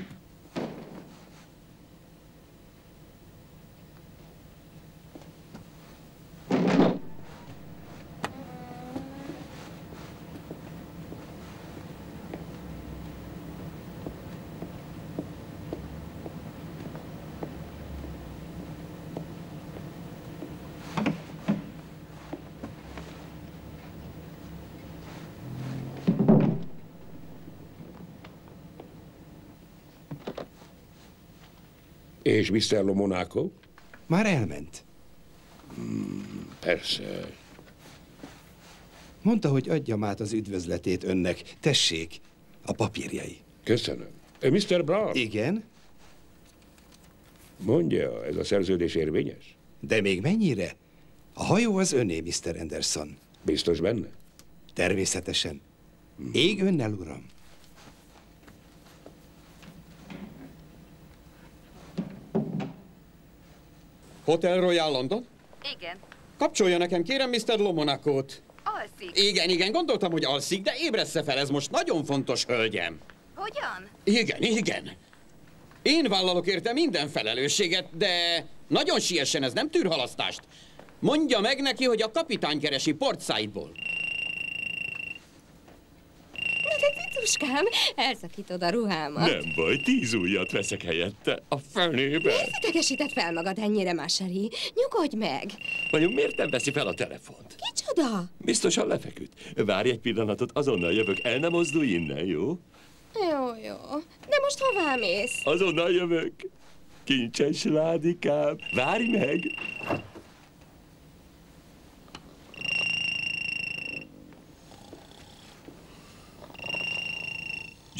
És Mr. Lomonaco? Már elment. Persze. Mondta, hogy adjam át az üdvözletét önnek. Tessék, a papírjai. Köszönöm. Mr. Brown? Igen? Mondja, ez a szerződés érvényes? De még mennyire? A hajó az öné, Mr. Anderson. Biztos benne? Természetesen. Ég önnel, uram. Hotel Royal London? Igen. Kapcsolja nekem, kérem, Mr. Lomonakót. Alszik. Igen, igen, gondoltam, hogy alszik, de ébressze fel, ez most nagyon fontos, hölgyem. Hogyan? Igen, igen. Én vállalok érte minden felelősséget, de nagyon siessen, ez nem tűr halasztást. Mondja meg neki, hogy a kapitány keresi Portside-ból. De cicuskám, elszakítod a ruhámat. Nem baj, tíz ujjat veszek helyette. A fenébe. Miért fel magad ennyire, Máseri? Nyugodj meg! Vajon miért nem veszi fel a telefont? Kicsoda? Biztosan lefeküdt. Várj egy pillanatot, azonnal jövök. El nem mozdulj innen, jó? Jó, jó. De most hová mész? Azonnal jövök. Kincses ládikám. Várj meg!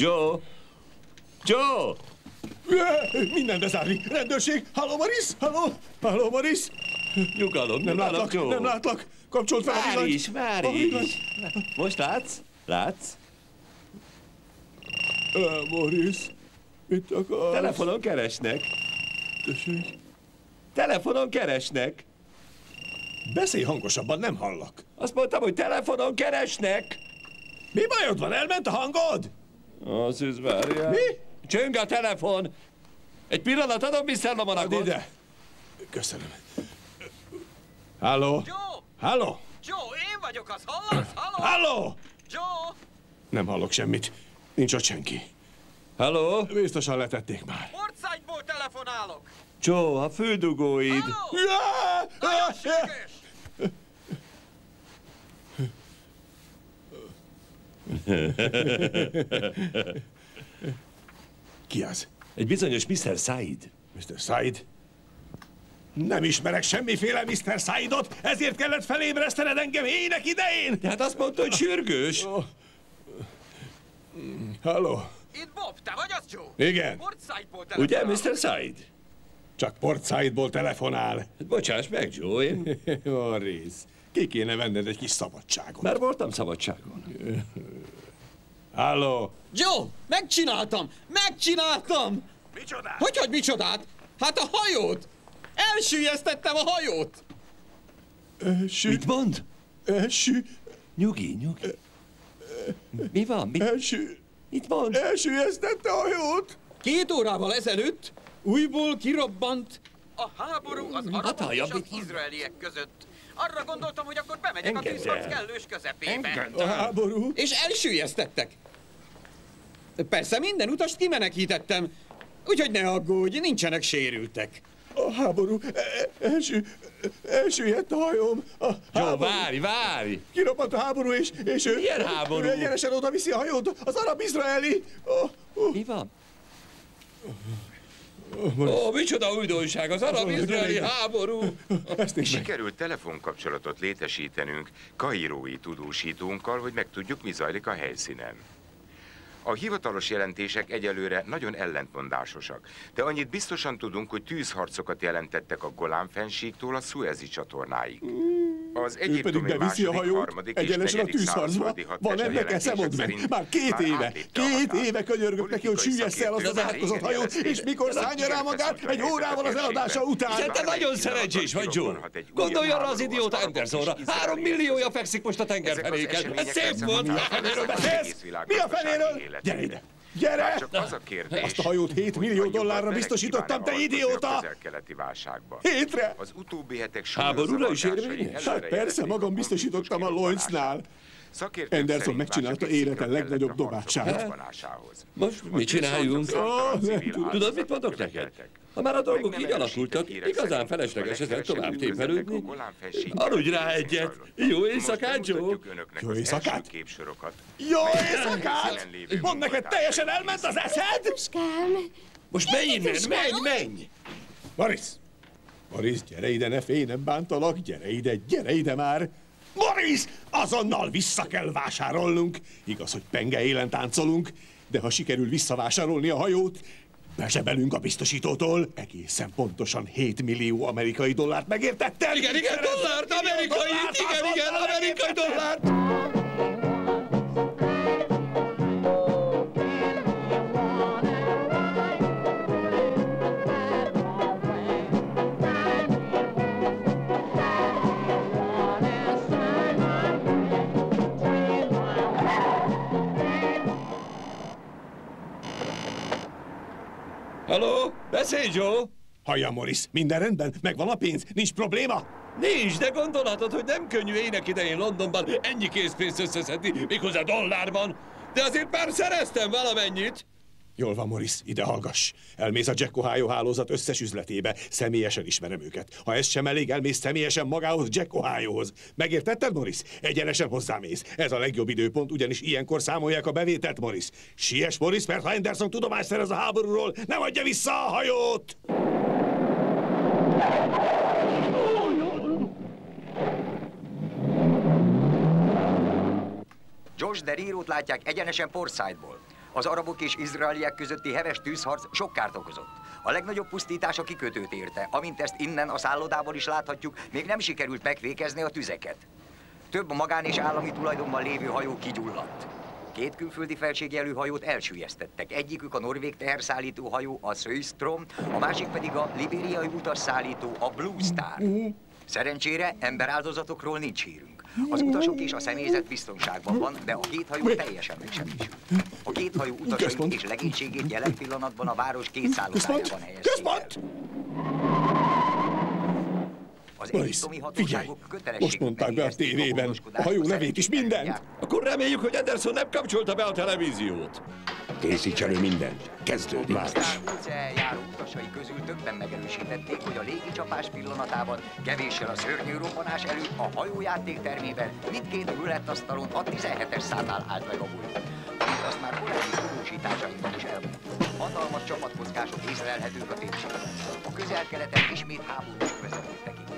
Joe! Joe! Minden bezárni! Rendőrség! Halló, Maris! Halló! Halló, Maris! Nyugalom, Nem nyugalom, látlak, Joe. nem látlak! Kapcsolt fel a Várj villanyt! is, várj A villanyt! is. Most látsz? Látsz? Ö, Maris, mit akarsz? Telefonon keresnek. Tessék? Telefonon keresnek. Beszélj hangosabban, nem hallak. Azt mondtam, hogy telefonon keresnek. Mi bajod van? Elment a hangod? Az ez várjál. Mi? Csöng a telefon. Egy pillanat, adom Mr. Lomonakot. Add ide. Köszönöm. Halló? Joe! Halló? Joe, én vagyok az, hallasz? Halló? Halló? Joe! Nem hallok semmit. Nincs ott senki. Halló? Biztosan letették már. Portside-ból telefonálok! Joe, a földugóid. Nagyon sürgős! Ki az? Egy bizonyos Mr. Said. Mr. Said? Nem ismerek semmiféle Mr. Saidot, ezért kellett felébresztened engem ének idején! Tehát azt mondta, hogy sürgős. Halló? Itt Bob, te vagy az, Joe? Igen. Portside-ból Ugye, telefonálok. Mr. Said? Csak Port Saidból telefonál. Hát Bocsáss meg, Joe, én Morris, ki kéne venned egy kis szabadságot. már voltam szabadságon. Halló? Joe, megcsináltam! Megcsináltam! Micsodát? Hogy, hogy micsodát? Hát a hajót! Elsüllyesztettem a hajót! Elsü... Mit mond? Elsü... Nyugi, nyugi. Mi van? Mit, Elsü... mit mond? Elsüllyesztette a hajót! Két órával ezelőtt újból kirobbant a háború az arabok hallja, és az izraeliek között. Arra gondoltam, hogy akkor bemegyek Engedd a tűzharc el. kellős közepébe. A háború? És elsüllyesztettek. Persze minden utast kimenekítettem, úgyhogy ne aggódj, nincsenek sérültek. A háború. E- e- Elsü... Elsüllyedt a hajóm. A háború. várj, várj! Kirobbant a háború, és, és ő... Milyen háború? Ő egyenesen oda viszi a hajót, az arab-izraeli. Oh, oh. Mi van? Ó, micsoda újdonság, az arab-izraeli háború! Ezt is meg. Sikerült telefonkapcsolatot létesítenünk kairói tudósítónkkal, hogy megtudjuk, mi zajlik a helyszínen. A hivatalos jelentések egyelőre nagyon ellentmondásosak, de annyit biztosan tudunk, hogy tűzharcokat jelentettek a Golán fennsíktól a Suezi csatornáig. Az Az Ő pedig beviszi a második, hajót harmadik és egyenesen a tűzharcba. Van ennek esze, jelentések mondd meg. Már két éve, a két éve könyörgök neki, hogy süllyessze el az szakértők átkozott hajót, és mikor a szállja rá magát egy órával az eladása után. Hiszen te nagyon szerencsés vagy, Joe. Gondolj arra az idióta Andersonra. Három milliója fekszik most a tengerfenéken. Ez szép volt. A? Mi a fenéről? Gyere ide! Gyere! Csak az a kérdés, Azt a hajót 7 millió dollárra biztosítottam, te idióta! keleti válságba. Hétre? Az utóbbi hetek Háborúra is érvényes? Hát persze, magam biztosítottam a Lloydsnál. Szakértők Anderson megcsinálta élete legnagyobb dobását. Most mit csináljunk? Nem Tudod, mit mondok neked? Ha már a dolgok így alakultak, igazán felesleges ezen tovább tépelődni. Aludj rá egyet! Jó éjszakát, Joe! Jó éjszakát! Jó éjszakát! Mondd neked, teljesen elment az eszed? Puskám, Most menj innen, menj, menj! Boris! Boris, gyere ide, ne félj, nem bántalak, gyere ide, gyere ide már! Boris! Azonnal vissza kell vásárolnunk! Igaz, hogy penge élen táncolunk, de ha sikerül visszavásárolni a hajót, bezsebelünk a biztosítótól egészen pontosan 7 millió amerikai dollárt megértetted? Igen, igen, dollárt, amerikai, igen, igen, amerikai dollárt! Halló? Beszélj, Joe! Hallja, Morris, minden rendben? Megvan a pénz? Nincs probléma? Nincs, de gondolhatod, hogy nem könnyű ének idején Londonban ennyi készpénzt összeszedni, méghozzá dollárban. De azért már szereztem valamennyit. Jól van, Morris, ide hallgass. Elmész a Jack Ohio hálózat összes üzletébe. Személyesen ismerem őket. Ha ez sem elég, elmész személyesen magához Jack Ohiohoz. Megértetted, Morris? Egyenesen hozzámész. Ez a legjobb időpont, ugyanis ilyenkor számolják a bevételt, Morris. Siess, Morris, mert ha Anderson tudomást szerez a háborúról, nem adja vissza a hajót! Josh Derírót látják egyenesen Portside-ból. Az arabok és izraeliek közötti heves tűzharc sok kárt okozott. A legnagyobb pusztítás a kikötőt érte. Amint ezt innen a szállodából is láthatjuk, még nem sikerült megvékezni a tüzeket. Több magán és állami tulajdonban lévő hajó kigyulladt. Két külföldi felségjelű hajót elsüllyesztettek. Egyikük a norvég teherszállító hajó, a Söystrom, a másik pedig a libériai utasszállító, a Blue Star. Szerencsére emberáldozatokról nincs hírünk. Az utasok és a személyzet biztonságban van, de a két hajó teljesen megsemmisült. A két hajó utasait Központ. és legénységét jelen pillanatban a város két szállodájában helyezték el. Központ! Az egyiptomi figyelj! Most mondták be a tévében. A hajó nevét is mindent. Akkor reméljük, hogy Anderson nem kapcsolta be a televíziót. Készíts elő mindent. Kezdődik. Star járó utasai közül többen megerősítették, hogy a légicsapás pillanatában kevéssel a szörnyű robbanás előtt a hajójáték termében mindkét rületasztalon a 17-es számnál állt meg a. Mint azt már korábbi tudósításainkban is elmondtuk, hatalmas csapatmozgások észlelhetők a térségben. A közel-keleten ismét háborús vezetőt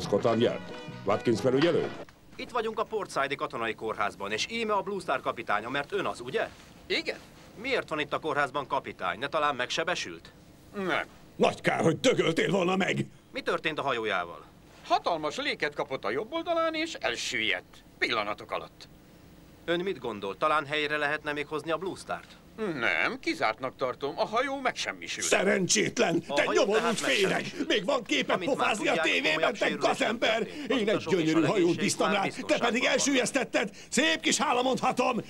Scotland Yard. Watkins felügyelő? Itt vagyunk a Portside katonai kórházban, és íme a Blue Star kapitánya, mert ön az, ugye? Igen. Miért van itt a kórházban kapitány? Ne talán megsebesült? Nem. Nagy kár, hogy dögöltél volna meg. Mi történt a hajójával? Hatalmas léket kapott a jobb oldalán, és elsüllyedt. Pillanatok alatt. Ön mit gondol? Talán helyre lehetne még hozni a Blue Start? Nem, kizártnak tartom. A hajó megsemmisült. Szerencsétlen! A Te nyomorult féreg! Még van képet pofázni a tévében, te gazember! Én egy gyönyörű hajót bíztam rá, te pedig elsüllyesztetted! Szép kis hála mondhatom!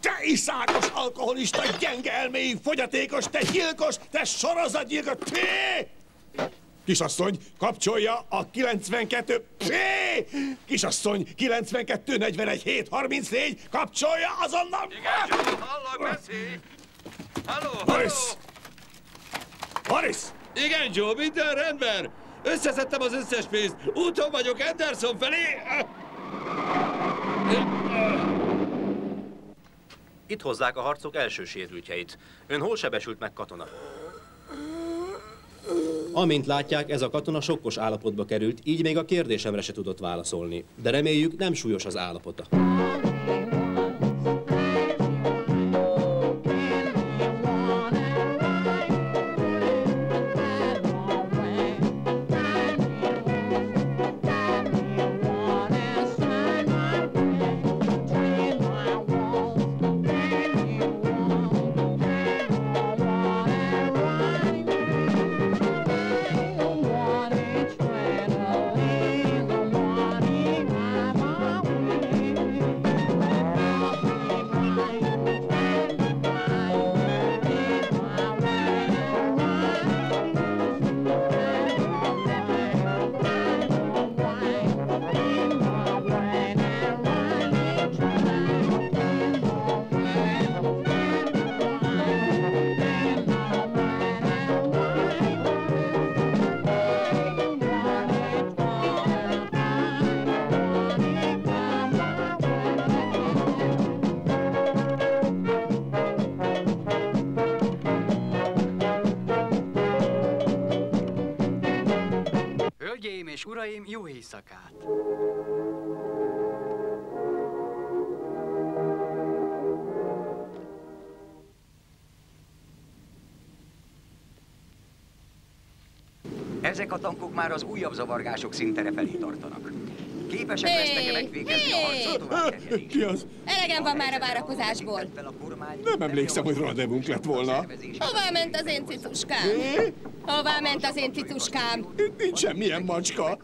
Te iszákos alkoholista, gyenge elmélyű, fogyatékos, te gyilkos, te sorozatgyilkos! Pé! Kisasszony, kapcsolja a 92... Pé! Kisasszony, 92 41 7 34, kapcsolja azonnal! Igen, hallak, beszélj! Halló, Boris! Boris! Igen, Joe, minden rendben. Összeszedtem az összes pénzt. Úton vagyok Anderson felé. Itt hozzák a harcok első sérültjeit. Ön hol sebesült meg katona? Amint látják, ez a katona sokkos állapotba került, így még a kérdésemre se tudott válaszolni. De reméljük nem súlyos az állapota. Ezek a tankok már az újabb zavargások szintere felé tartanak. Képesek lesznek-e megvégezni a harcot tovább Ki az? Elegem van már a várakozásból. Nem emlékszem, hogy rendezvunk lett volna. Hová ment az én cicuskám? Hová ment az én cicuskám? Itt nincs semmilyen macska.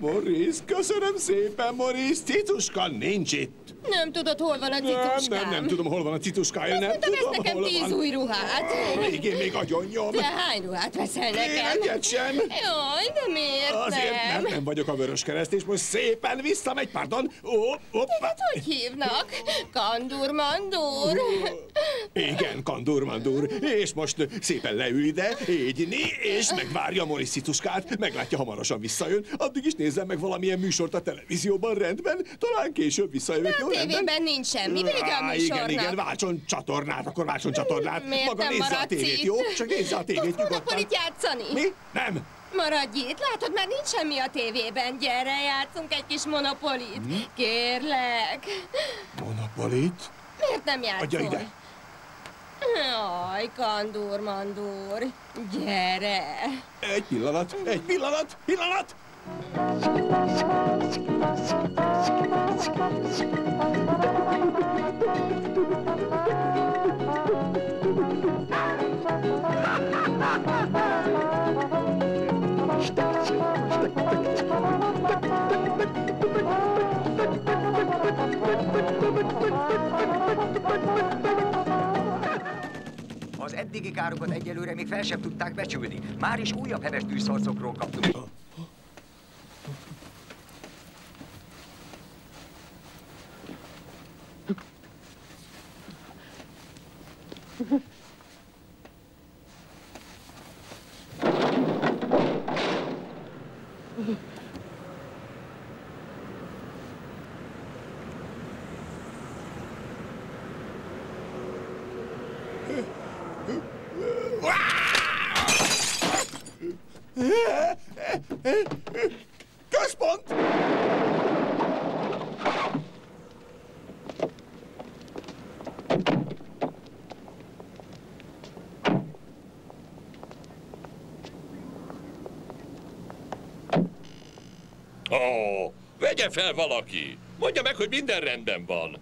Morris, köszönöm szépen, Morris. Cicuska nincs itt. Nem tudod, hol van a Nem, cicuskám? nem, nem tudom, hol van a cicuskája, nem vesz tudom, nekem hol tíz van. új ruhát. Végén még agyon nyom. De hány ruhát veszel nekem? egyet sem. Jaj, de miért Azért, nem? mert nem vagyok a vörös kereszt, és most szépen visszamegy, pardon. Ó, hoppá. Hogy hívnak? Kandur Mandur? Igen, kandurmandur. És most szépen leül ide, égyni, és megvárja Morris cicuskát. Meglátja, hamarosan visszajön. Addig is nézzen meg valamilyen műsort a televízióban, rendben? Talán később visszajövök, jó? Tévében nincs semmi, vége a műsornak. Igen, igen, váltson csatornát, akkor váltson csatornát. Miért Maga nem nézze a tévét, itt? jó? Csak nézze a tévét nyugodtan. Monopolit játszani? Mi? Nem. Maradj itt, látod, már nincs semmi a tévében. Gyere, játszunk egy kis monopolit. Kérlek. Monopolit? Miért nem játszol? Adja ide. Jaj, Kandur Mandur. Gyere. Egy pillanat, egy pillanat, pillanat! Az eddigi károkat egyelőre még fel sem tudták becsülni. Már is újabb heves tűzharcokról kaptunk. Központ! Ó, vegye fel valaki! Mondja meg, hogy minden rendben van.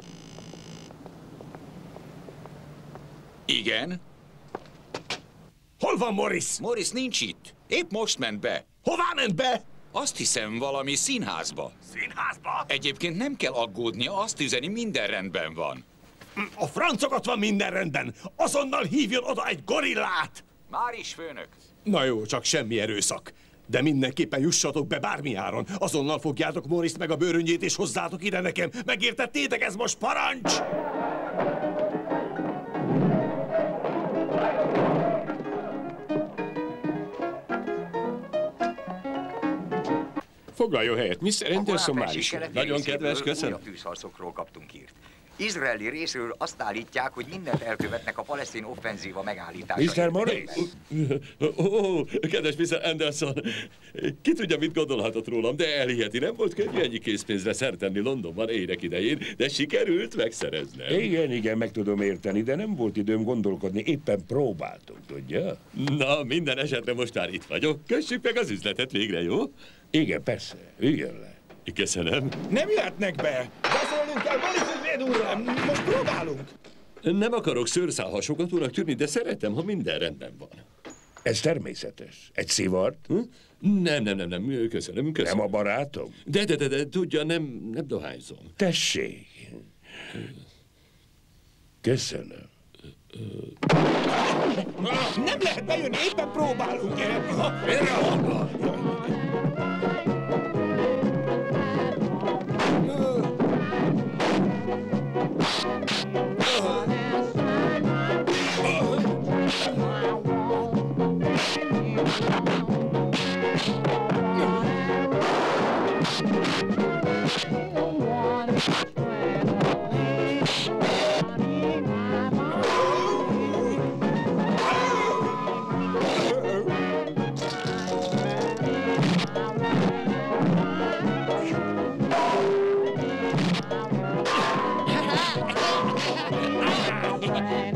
Igen? Hol van Morris? Morris nincs itt. Épp most ment be. Hová ment be? Azt hiszem valami színházba. Színházba? Egyébként nem kell aggódnia, azt üzeni, minden rendben van. A francokat van minden rendben. Azonnal hívjon oda egy gorillát! Már is, főnök. Na jó, csak semmi erőszak. De mindenképpen jussatok be bármi áron. Azonnal fogjátok Morris meg a bőröngyét, és hozzátok ide nekem. Megértettétek, ez most parancs! Foglaljon helyet, Mr. Anderson már is. Nagyon kedves, köszönöm. Újabb tűzharcokról kaptunk hírt. Izraeli részről azt állítják, hogy mindent elkövetnek a palesztin offenzíva megállítása. Mr. Morris? Ó, oh, kedves Mr. Anderson, ki tudja, mit gondolhatott rólam, de elhiheti, nem volt könnyű ennyi készpénzre szertenni Londonban érek idején, de sikerült megszereznem. Igen, igen, meg tudom érteni, de nem volt időm gondolkodni, éppen próbáltunk, tudja? Na, minden esetre most már itt vagyok. Kössük meg az üzletet végre, jó? Igen, persze. Üljön le. Köszönöm. Nem jöhetnek be! Beszélnünk kell ügyvéd úrral! Most próbálunk! Nem akarok szőrszálhasogatónak tűnni, de szeretem, ha minden rendben van. Ez természetes. Egy szivart? Hm? Nem, nem, nem, nem, köszönöm, köszönöm. Nem a barátom? De, de, de, de, tudja, nem, nem dohányzom. Tessék. Köszönöm. Nem lehet bejönni, éppen próbálunk! Ne All right.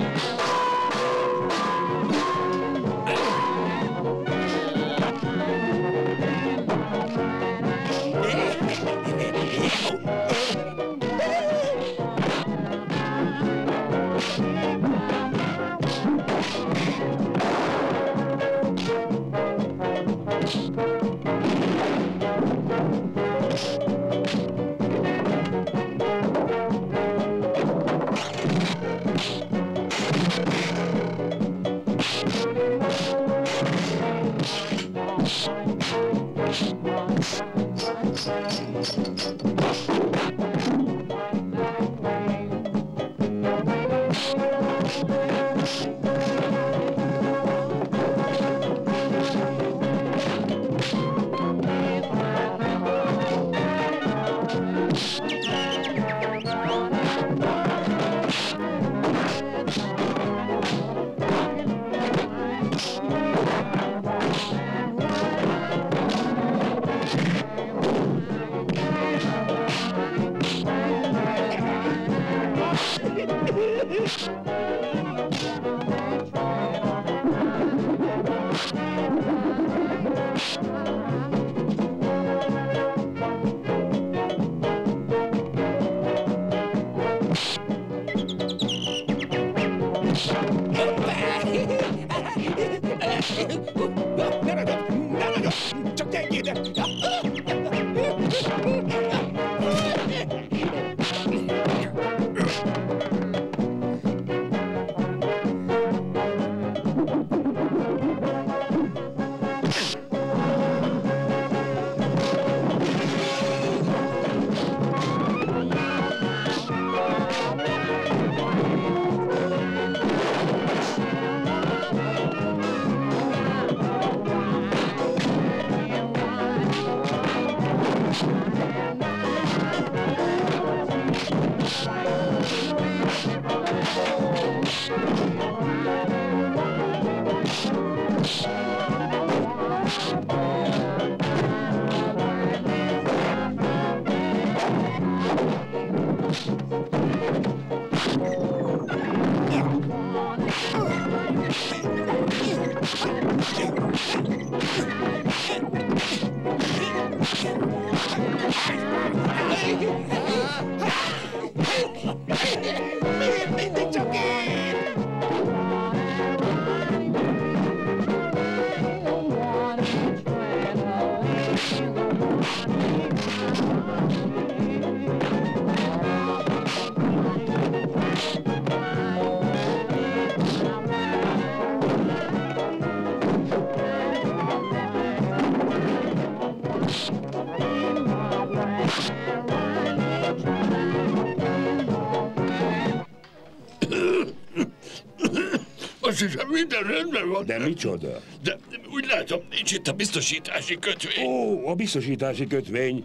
Hiszem, minden rendben van. De micsoda? De úgy látom, nincs itt a biztosítási kötvény. Ó, a biztosítási kötvény.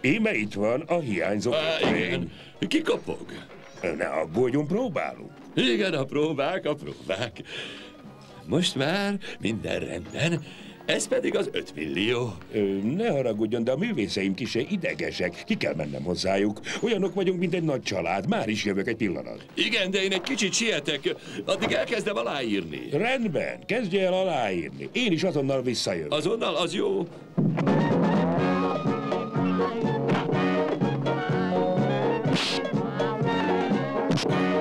Íme itt van a hiányzó kötvény. igen. Ki kapog? Ne aggódjon, próbálunk. Igen, a próbák, a próbák. Most már minden rendben. Ez pedig az 5 millió. Ö, ne haragudjon, de a művészeim kisé idegesek. Ki kell mennem hozzájuk. Olyanok vagyunk, mint egy nagy család. Már is jövök egy pillanat. Igen, de én egy kicsit sietek. Addig elkezdem aláírni. Rendben, kezdje el aláírni. Én is azonnal visszajövök. Azonnal az jó.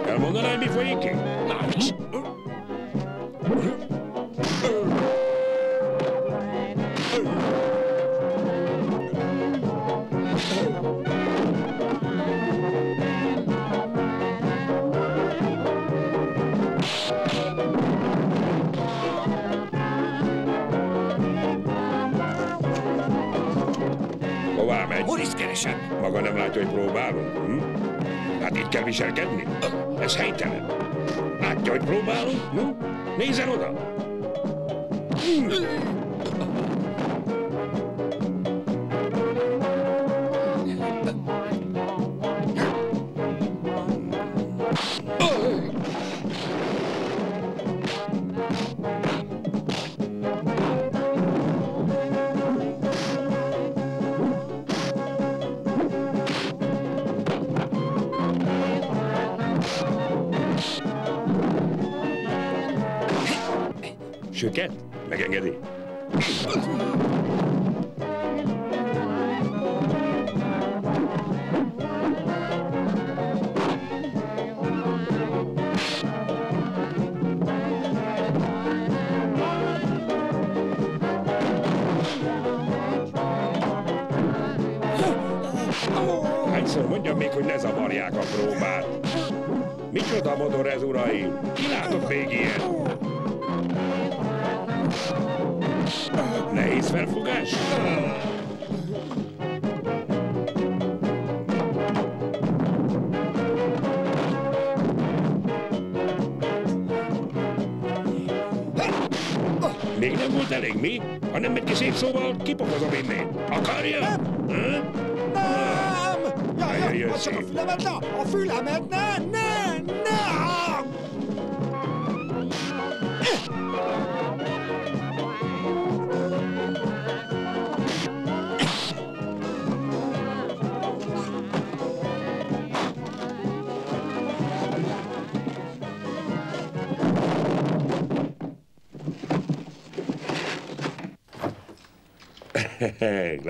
Elmondanám, mi folyik itt? Maga nem látja, hogy próbálunk? Hm? Hát így kell viselkedni? Ez helytelen. Látja, hogy próbálunk? Hm? Nézzen oda!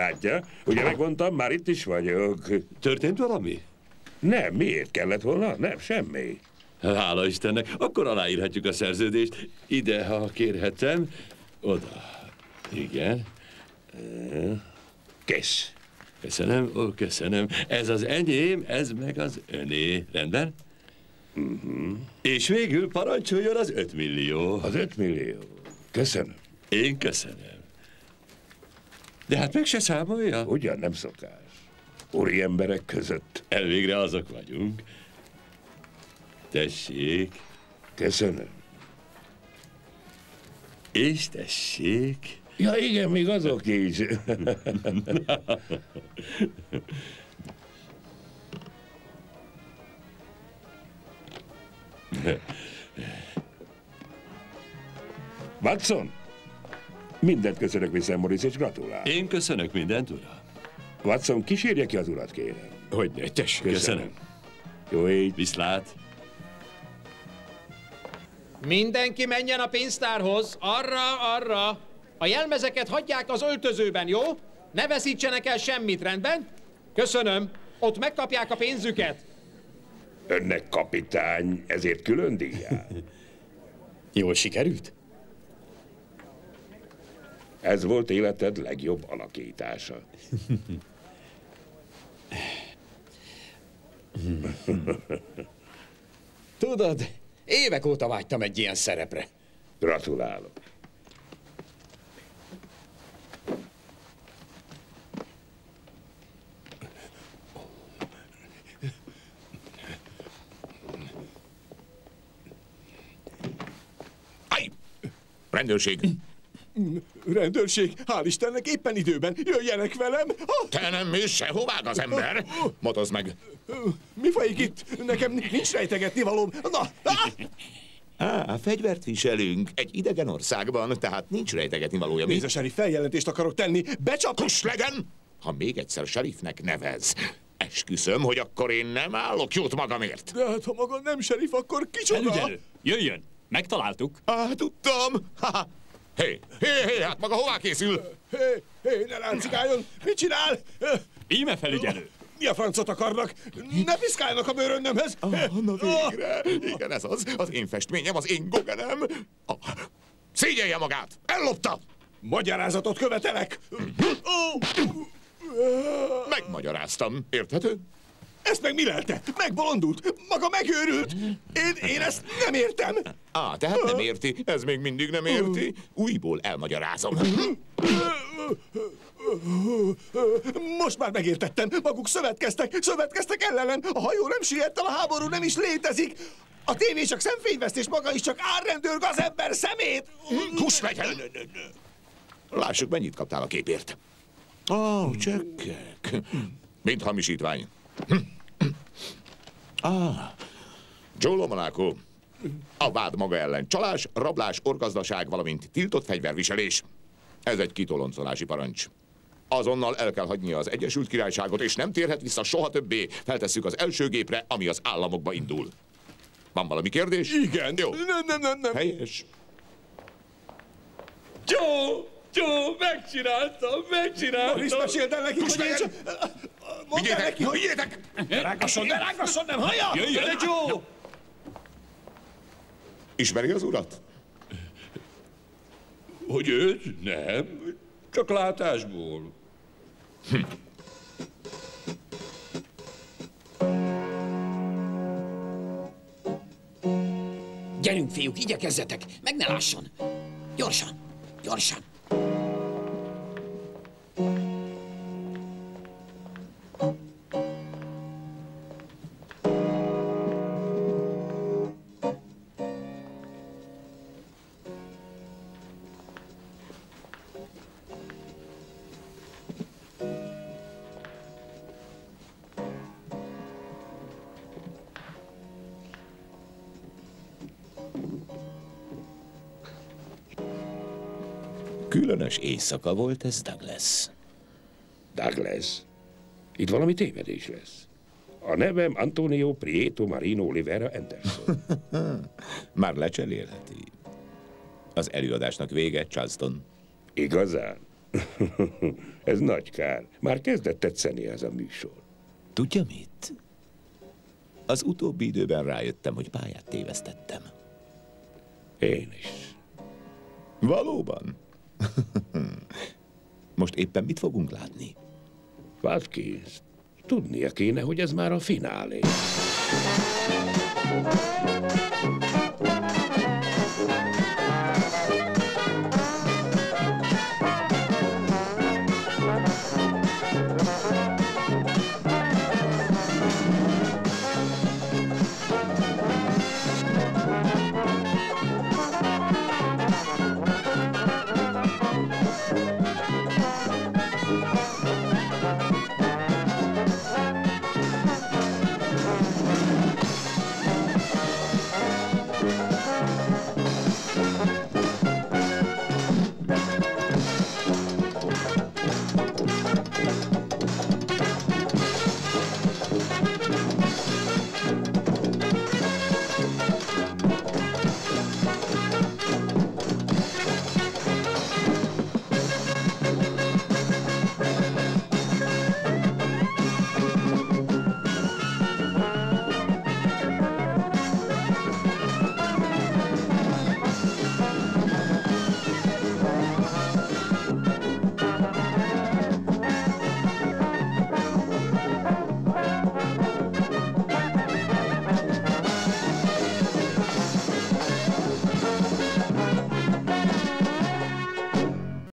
Látja? Ugye megmondtam, már itt is vagyok. Történt valami? Nem, miért kellett volna? Nem, semmi. Hála Istennek, akkor aláírhatjuk a szerződést. Ide, ha kérhetem. Oda. Igen. Kész. Köszönöm, ó, köszönöm. Ez az enyém, ez meg az öné. Rendben? Uh-huh. És végül parancsoljon az 5 millió. Az 5 millió. Köszönöm. Én köszönöm. De hát meg se számolja. Ugyan nem szokás. Úri emberek között. Elvégre azok vagyunk. Tessék. Köszönöm. És tessék. Ja igen, még azok is. Watson, mindent köszönök Mr. Morris, és gratulál. Én köszönök mindent, uram. Watson, kísérje ki az urat, kérem. Hogy tessék. Köszönöm. Jó így. Viszlát. Mindenki menjen a pénztárhoz, arra, arra. A jelmezeket hagyják az öltözőben, jó? Ne veszítsenek el semmit, rendben? Köszönöm. Ott megkapják a pénzüket. Önnek kapitány, ezért külön díjjál. Jól sikerült? Ez volt életed legjobb alakítása. Tudod, évek óta vágytam egy ilyen szerepre. Gratulálok. Rendőrség. Rendőrség, hál' Istennek éppen időben, jöjjenek velem! Te nem mész sehová, az ember! Motozd meg! Mi folyik itt? Nekem nincs rejtegetni valóm. Na, Á, fegyvert viselünk egy idegen országban, tehát nincs rejtegetni valója. Mi? Nézd, a serif feljelentést akarok tenni. Becsap... Kus legyen! Ha még egyszer serifnek nevez, esküszöm, hogy akkor én nem állok jót magamért. De hát, ha maga nem serif, akkor kicsoda? Felügyelő, jöjjön! Megtaláltuk. Á, tudtam! Ha-ha. Hé, hé, hé, hát maga hová készül? Hé, hé, ne láncigáljon! Mit csinál? Íme felügyelő. Mi a francot akarnak? Ne piszkáljanak a bőröndömhez! Ah, na végre! Igen, ez az. Az én festményem, az én gogenem. Ah, Szégyelje magát! Ellopta! Magyarázatot követelek! Megmagyaráztam. Érthető? Ezt meg mi lelte? Megbolondult? Maga megőrült? Én, én ezt nem értem! Á, tehát nem érti. Ez még mindig nem érti. Újból elmagyarázom. Most már megértettem. Maguk szövetkeztek, szövetkeztek ellenem. A hajó nem siet el, a háború nem is létezik. A tévé csak szemfényvesztés, maga is csak árrendőr az ember szemét. Kus legyen! Lássuk, mennyit kaptál a képért. Ó, oh, csekkek. Mint hamisítvány. Ah, Joe Monaco. A vád maga ellen csalás, rablás, orgazdaság, valamint tiltott fegyverviselés. Ez egy kitoloncolási parancs. Azonnal el kell hagynia az Egyesült Királyságot, és nem térhet vissza soha többé. Feltesszük az első gépre, ami az államokba indul. Van valami kérdés? Igen. Jó. Nem, nem, nem, nem. Helyes. Joe! Joe, megcsináltam, megcsináltam! Boris, meséld el neki, hogy én csak... Mondd el neki, hogy... Vigyétek! Ne rágasson, ne rágasson, nem hallja? Jöjjön, De Joe! Ismeri az urat? Hogy őt? Nem. Csak látásból. Gyerünk, fiúk, igyekezzetek! Meg ne lásson! Gyorsan! Gyorsan! thank mm -hmm. you Különös éjszaka volt ez, Douglas. Douglas? Itt valami tévedés lesz. A nevem Antonio Prieto Marino Olivera Anderson. Már lecserélheti. Az előadásnak vége, Charleston. Igazán? Ez nagy kár. Már kezdett tetszeni ez a műsor. Tudja mit? Az utóbbi időben rájöttem, hogy pályát tévesztettem. Én is. Valóban? Most éppen mit fogunk látni? Watkins, tudnia kéne, hogy ez már a finálé.